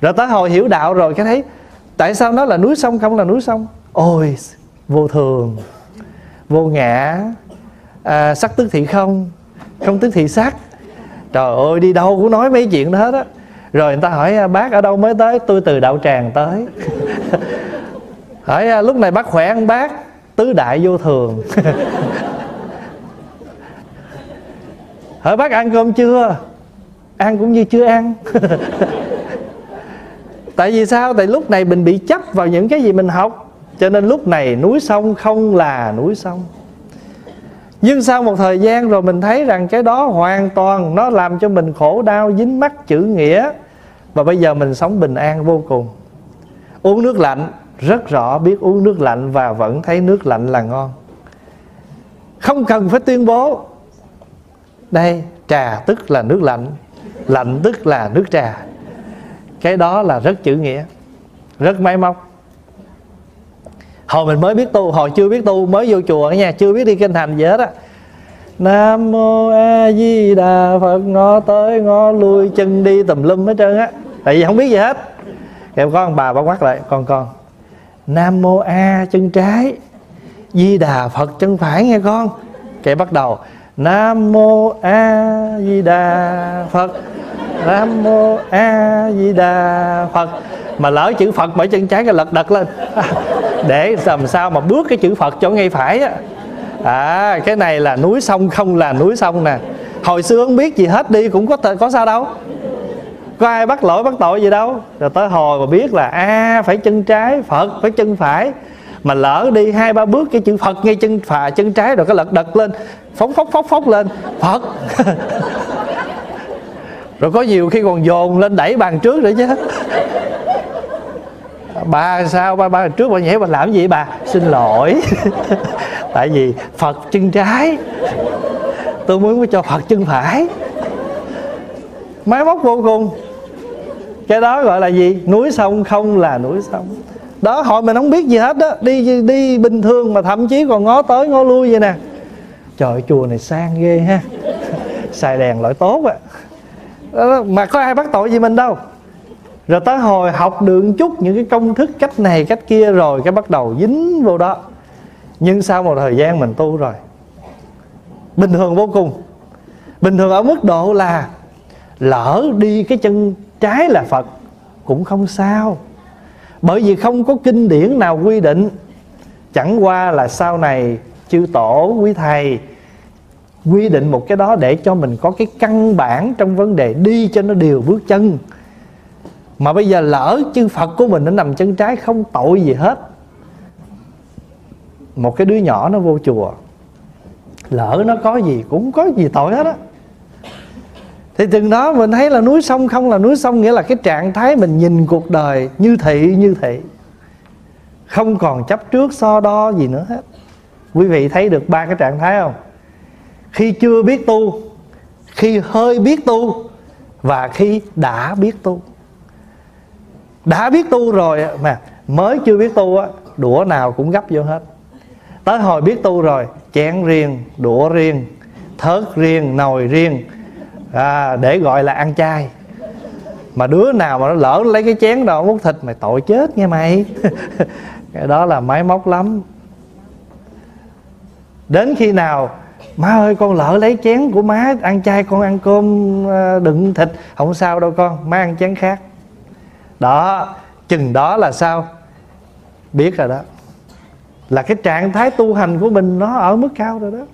Rồi tới hồi hiểu đạo rồi cái thấy tại sao nó là núi sông không là núi sông? Ôi vô thường vô ngã. À, sắc tức thị không không tức thị sắc. Trời ơi đi đâu cũng nói mấy chuyện đó hết á. Rồi người ta hỏi à, bác ở đâu mới tới? Tôi từ đạo tràng tới. <laughs> hỏi à, lúc này bác khỏe không bác? Tứ đại vô thường. <laughs> Hỏi, bác ăn cơm chưa? Ăn cũng như chưa ăn. <laughs> Tại vì sao? Tại lúc này mình bị chấp vào những cái gì mình học. Cho nên lúc này núi sông không là núi sông. Nhưng sau một thời gian rồi mình thấy rằng cái đó hoàn toàn nó làm cho mình khổ đau, dính mắc chữ nghĩa. Và bây giờ mình sống bình an vô cùng. Uống nước lạnh rất rõ biết uống nước lạnh và vẫn thấy nước lạnh là ngon. Không cần phải tuyên bố, đây, trà tức là nước lạnh lạnh tức là nước trà. Cái đó là rất chữ nghĩa, rất máy móc. Hồi mình mới biết tu, hồi chưa biết tu, mới vô chùa nha, chưa biết đi kinh thành gì hết á. Nam mô a di đà phật, ngó tới ngó lui, chân đi tùm lum hết trơn á. Tại vì không biết gì hết. Em có ông bà bà quát lại, con con nam mô a chân trái. Di đà phật chân phải nghe con. Kẻ bắt đầu. Nam mô a di đà phật. Nam mô a di đà phật. Mà lỡ chữ phật bởi chân trái cái lật đật lên. <laughs> Để làm sao mà bước cái chữ phật cho ngay phải á. À cái này là núi sông không là núi sông nè. Hồi xưa không biết gì hết đi, cũng có có sao đâu có ai bắt lỗi bắt tội gì đâu. Rồi tới hồi mà biết là a à, phải chân trái phật phải chân phải. Mà lỡ đi hai ba bước cái chữ phật ngay chân phà chân trái rồi cái lật đật lên. Phóng phóng phóng phóng lên. Phật. <laughs> Rồi có nhiều khi còn dồn lên đẩy bàn trước nữa chứ. Bà sao ba ba trước bà nhảy bà làm gì bà? Xin lỗi. <laughs> Tại vì phật chân trái. Tôi muốn cho phật chân phải. Máy móc vô cùng cái đó gọi là gì? Núi sông không là núi sông. Đó hồi mình không biết gì hết đó đi đi bình thường mà thậm chí còn ngó tới ngó lui vậy nè. Trời, chùa này sang ghê ha. <laughs> Xài đèn loại tốt á. Mà có ai bắt tội gì mình đâu. Rồi tới hồi học được chút những cái công thức cách này, cách kia rồi, cái bắt đầu dính vô đó. Nhưng sau một thời gian mình tu rồi, bình thường vô cùng. Bình thường ở mức độ là lỡ đi cái chân trái là phật cũng không sao. Bởi vì không có kinh điển nào quy định, chẳng qua là sau này chư tổ, quý thầy quy định một cái đó để cho mình có cái căn bản trong vấn đề đi cho nó đều bước chân. Mà bây giờ lỡ chư Phật của mình nó nằm chân trái không tội gì hết, một cái đứa nhỏ nó vô chùa, lỡ nó có gì cũng có gì tội hết á thì từng đó mình thấy là núi sông không là núi sông nghĩa là cái trạng thái mình nhìn cuộc đời như thị như thị. Không còn chấp trước, so đo gì nữa hết. Quý vị thấy được ba cái trạng thái không? Khi chưa biết tu, khi hơi biết tu, và khi đã biết tu. Đã biết tu rồi mà mới chưa biết tu á, đũa nào cũng gấp vô hết. Tới hồi biết tu rồi, chén riêng, đũa riêng, thớt riêng, nồi riêng à, để gọi là ăn chay. Mà đứa nào mà nó lỡ lấy cái chén đó múc thịt mày tội chết nghe mày. <laughs> Cái đó là máy móc lắm. Đến khi nào má ơi con lỡ lấy chén của má ăn chay con ăn cơm à, đựng thịt không sao đâu con má ăn chén khác. Đó chừng đó là sao? Biết rồi đó. Là cái trạng thái tu hành của mình nó ở mức cao rồi đó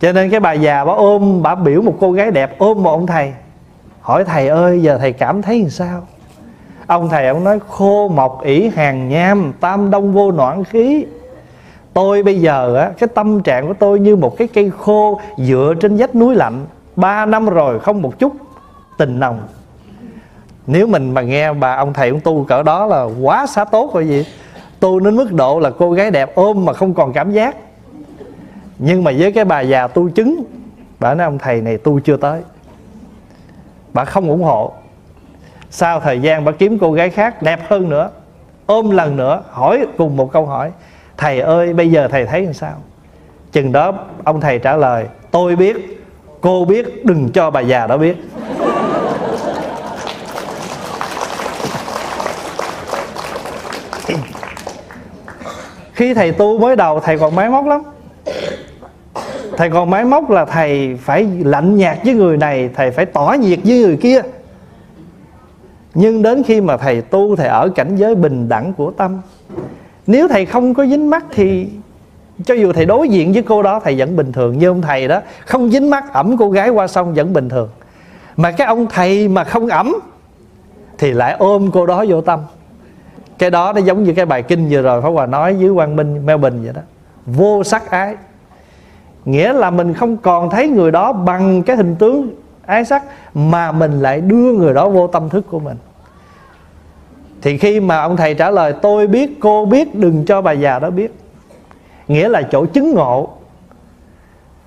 cho nên cái bà già bà ôm, bà biểu một cô gái đẹp ôm một ông thầy. Hỏi, thầy ơi, giờ thầy cảm thấy làm sao? Ông thầy ông nói, khô mộc ỷ hàng nham, tam đông vô noãn khí. Tôi bây giờ á, cái tâm trạng của tôi như một cái cây khô dựa trên vách núi lạnh. Ba năm rồi không một chút tình nồng. Nếu mình mà nghe bà ông thầy ông tu cỡ đó là quá xá tốt rồi gì. Tu đến mức độ là cô gái đẹp ôm mà không còn cảm giác nhưng mà với cái bà già tu chứng, bà nói, ông thầy này tu chưa tới. Bà không ủng hộ. Sau thời gian bà kiếm cô gái khác đẹp hơn nữa, ôm lần nữa, hỏi cùng một câu hỏi, thầy ơi, bây giờ thầy thấy làm sao? Chừng đó, ông thầy trả lời, tôi biết, cô biết, đừng cho bà già đó biết. Khi thầy tu mới đầu, thầy còn máy móc lắm thầy còn máy móc là thầy phải lạnh nhạt với người này, thầy phải tỏ nhiệt với người kia. Nhưng đến khi mà thầy tu, thầy ở cảnh giới bình đẳng của tâm. Nếu thầy không có dính mắt thì cho dù thầy đối diện với cô đó, thầy vẫn bình thường. Như ông thầy đó, không dính mắt, ẩm cô gái qua sông vẫn bình thường. Mà cái ông thầy mà không ẩm thì lại ôm cô đó vô tâm. Cái đó nó giống như cái bài kinh vừa rồi Pháp Hòa nói với Quang Minh, Melbourne vậy đó. Vô sắc ái nghĩa là mình không còn thấy người đó bằng cái hình tướng ái sắc mà mình lại đưa người đó vô tâm thức của mình. Thì khi mà ông thầy trả lời, tôi biết, cô biết, đừng cho bà già đó biết. Nghĩa là chỗ chứng ngộ.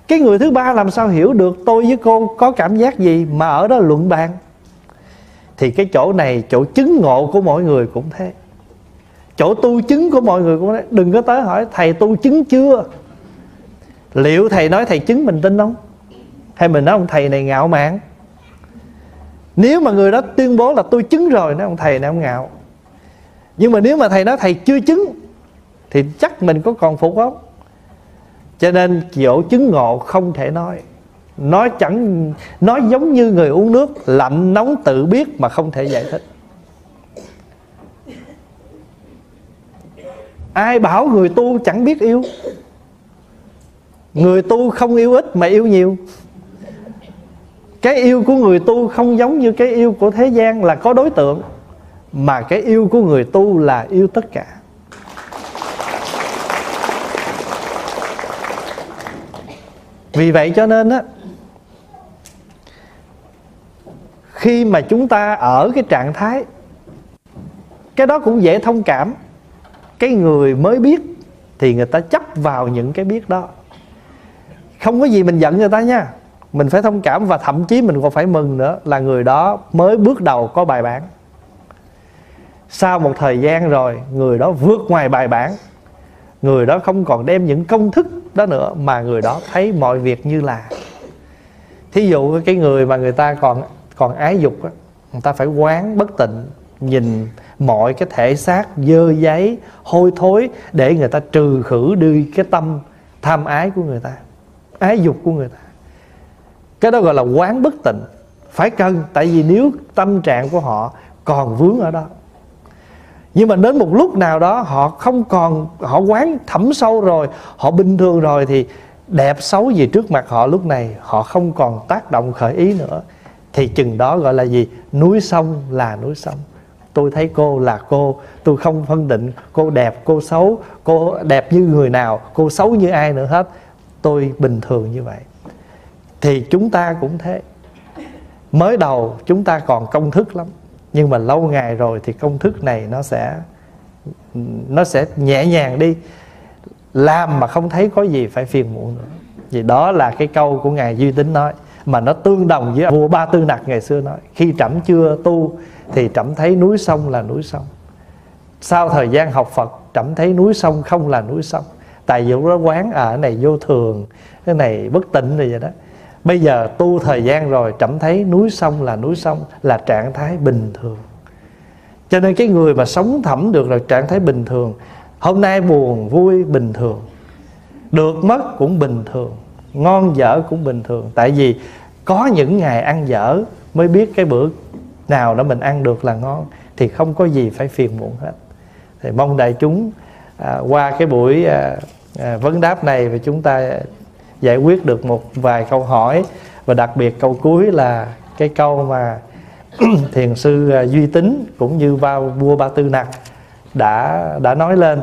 Cái người thứ ba làm sao hiểu được tôi với cô có cảm giác gì mà ở đó luận bàn? Thì cái chỗ này, chỗ chứng ngộ của mỗi người cũng thế. Chỗ tu chứng của mọi người cũng thế. Đừng có tới hỏi, thầy tu chứng chưa? Liệu thầy nói thầy chứng mình tin không? Hay mình nói ông thầy này ngạo mạn? Nếu mà người đó tuyên bố là tôi chứng rồi, nói ông thầy này ông ngạo. Nhưng mà nếu mà thầy nói thầy chưa chứng, thì chắc mình có còn phục không? Cho nên chỗ chứng ngộ không thể nói. Nói chẳng nói giống như người uống nước, lạnh nóng tự biết mà không thể giải thích. Ai bảo người tu chẳng biết yêu? Người tu không yêu ít mà yêu nhiều. Cái yêu của người tu không giống như cái yêu của thế gian là có đối tượng, mà cái yêu của người tu là yêu tất cả. Vì vậy cho nên á, khi mà chúng ta ở cái trạng thái, cái đó cũng dễ thông cảm. Cái người mới biết thì người ta chấp vào những cái biết đó không có gì mình giận người ta nha. Mình phải thông cảm và thậm chí mình còn phải mừng nữa là người đó mới bước đầu có bài bản. Sau một thời gian rồi, người đó vượt ngoài bài bản. Người đó không còn đem những công thức đó nữa mà người đó thấy mọi việc như là. Thí dụ cái người mà người ta còn còn ái dục á, người ta phải quán bất tịnh, nhìn mọi cái thể xác, dơ giấy, hôi thối để người ta trừ khử đi cái tâm tham ái của người ta ái dục của người ta. Cái đó gọi là quán bất tịnh, phải cân. tại vì nếu tâm trạng của họ còn vướng ở đó. Nhưng mà đến một lúc nào đó họ không còn, họ quán thẩm sâu rồi, họ bình thường rồi thì đẹp xấu gì trước mặt họ lúc này, họ không còn tác động khởi ý nữa. Thì chừng đó gọi là gì? Núi sông là núi sông. Tôi thấy cô là cô, tôi không phân định cô đẹp, cô xấu, cô đẹp như người nào, cô xấu như ai nữa hết tôi bình thường như vậy. Thì chúng ta cũng thế. Mới đầu chúng ta còn công thức lắm, nhưng mà lâu ngày rồi thì công thức này nó sẽ nó sẽ nhẹ nhàng đi. Làm mà không thấy có gì phải phiền muộn nữa. Vì đó là cái câu của ngài duy tính nói, mà nó tương đồng với vua ba tư nặc ngày xưa nói, khi trẫm chưa tu thì trẫm thấy núi sông là núi sông. Sau thời gian học phật, trẫm thấy núi sông không là núi sông tại vì lúc đó quán ở à, này vô thường cái này bất tịnh rồi vậy đó. Bây giờ tu thời gian rồi trẫm thấy núi sông là núi sông là trạng thái bình thường. Cho nên cái người mà sống thẩm được là trạng thái bình thường. Hôm nay buồn vui bình thường. Được mất cũng bình thường. Ngon dở cũng bình thường. Tại vì có những ngày ăn dở mới biết cái bữa nào đó mình ăn được là ngon thì không có gì phải phiền muộn hết. Thì mong đại chúng à, qua cái buổi à, à, vấn đáp này và chúng ta giải quyết được một vài câu hỏi và đặc biệt câu cuối là cái câu mà <clears throat> thiền sư à, duy tín cũng như vào vua ba tư nặc đã đã nói lên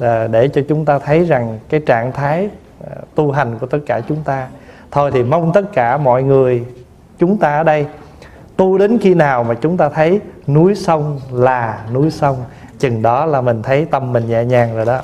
à, để cho chúng ta thấy rằng cái trạng thái à, tu hành của tất cả chúng ta. Thôi thì mong tất cả mọi người chúng ta ở đây tu đến khi nào mà chúng ta thấy núi sông là núi sông chừng đó là mình thấy tâm mình nhẹ nhàng rồi đó.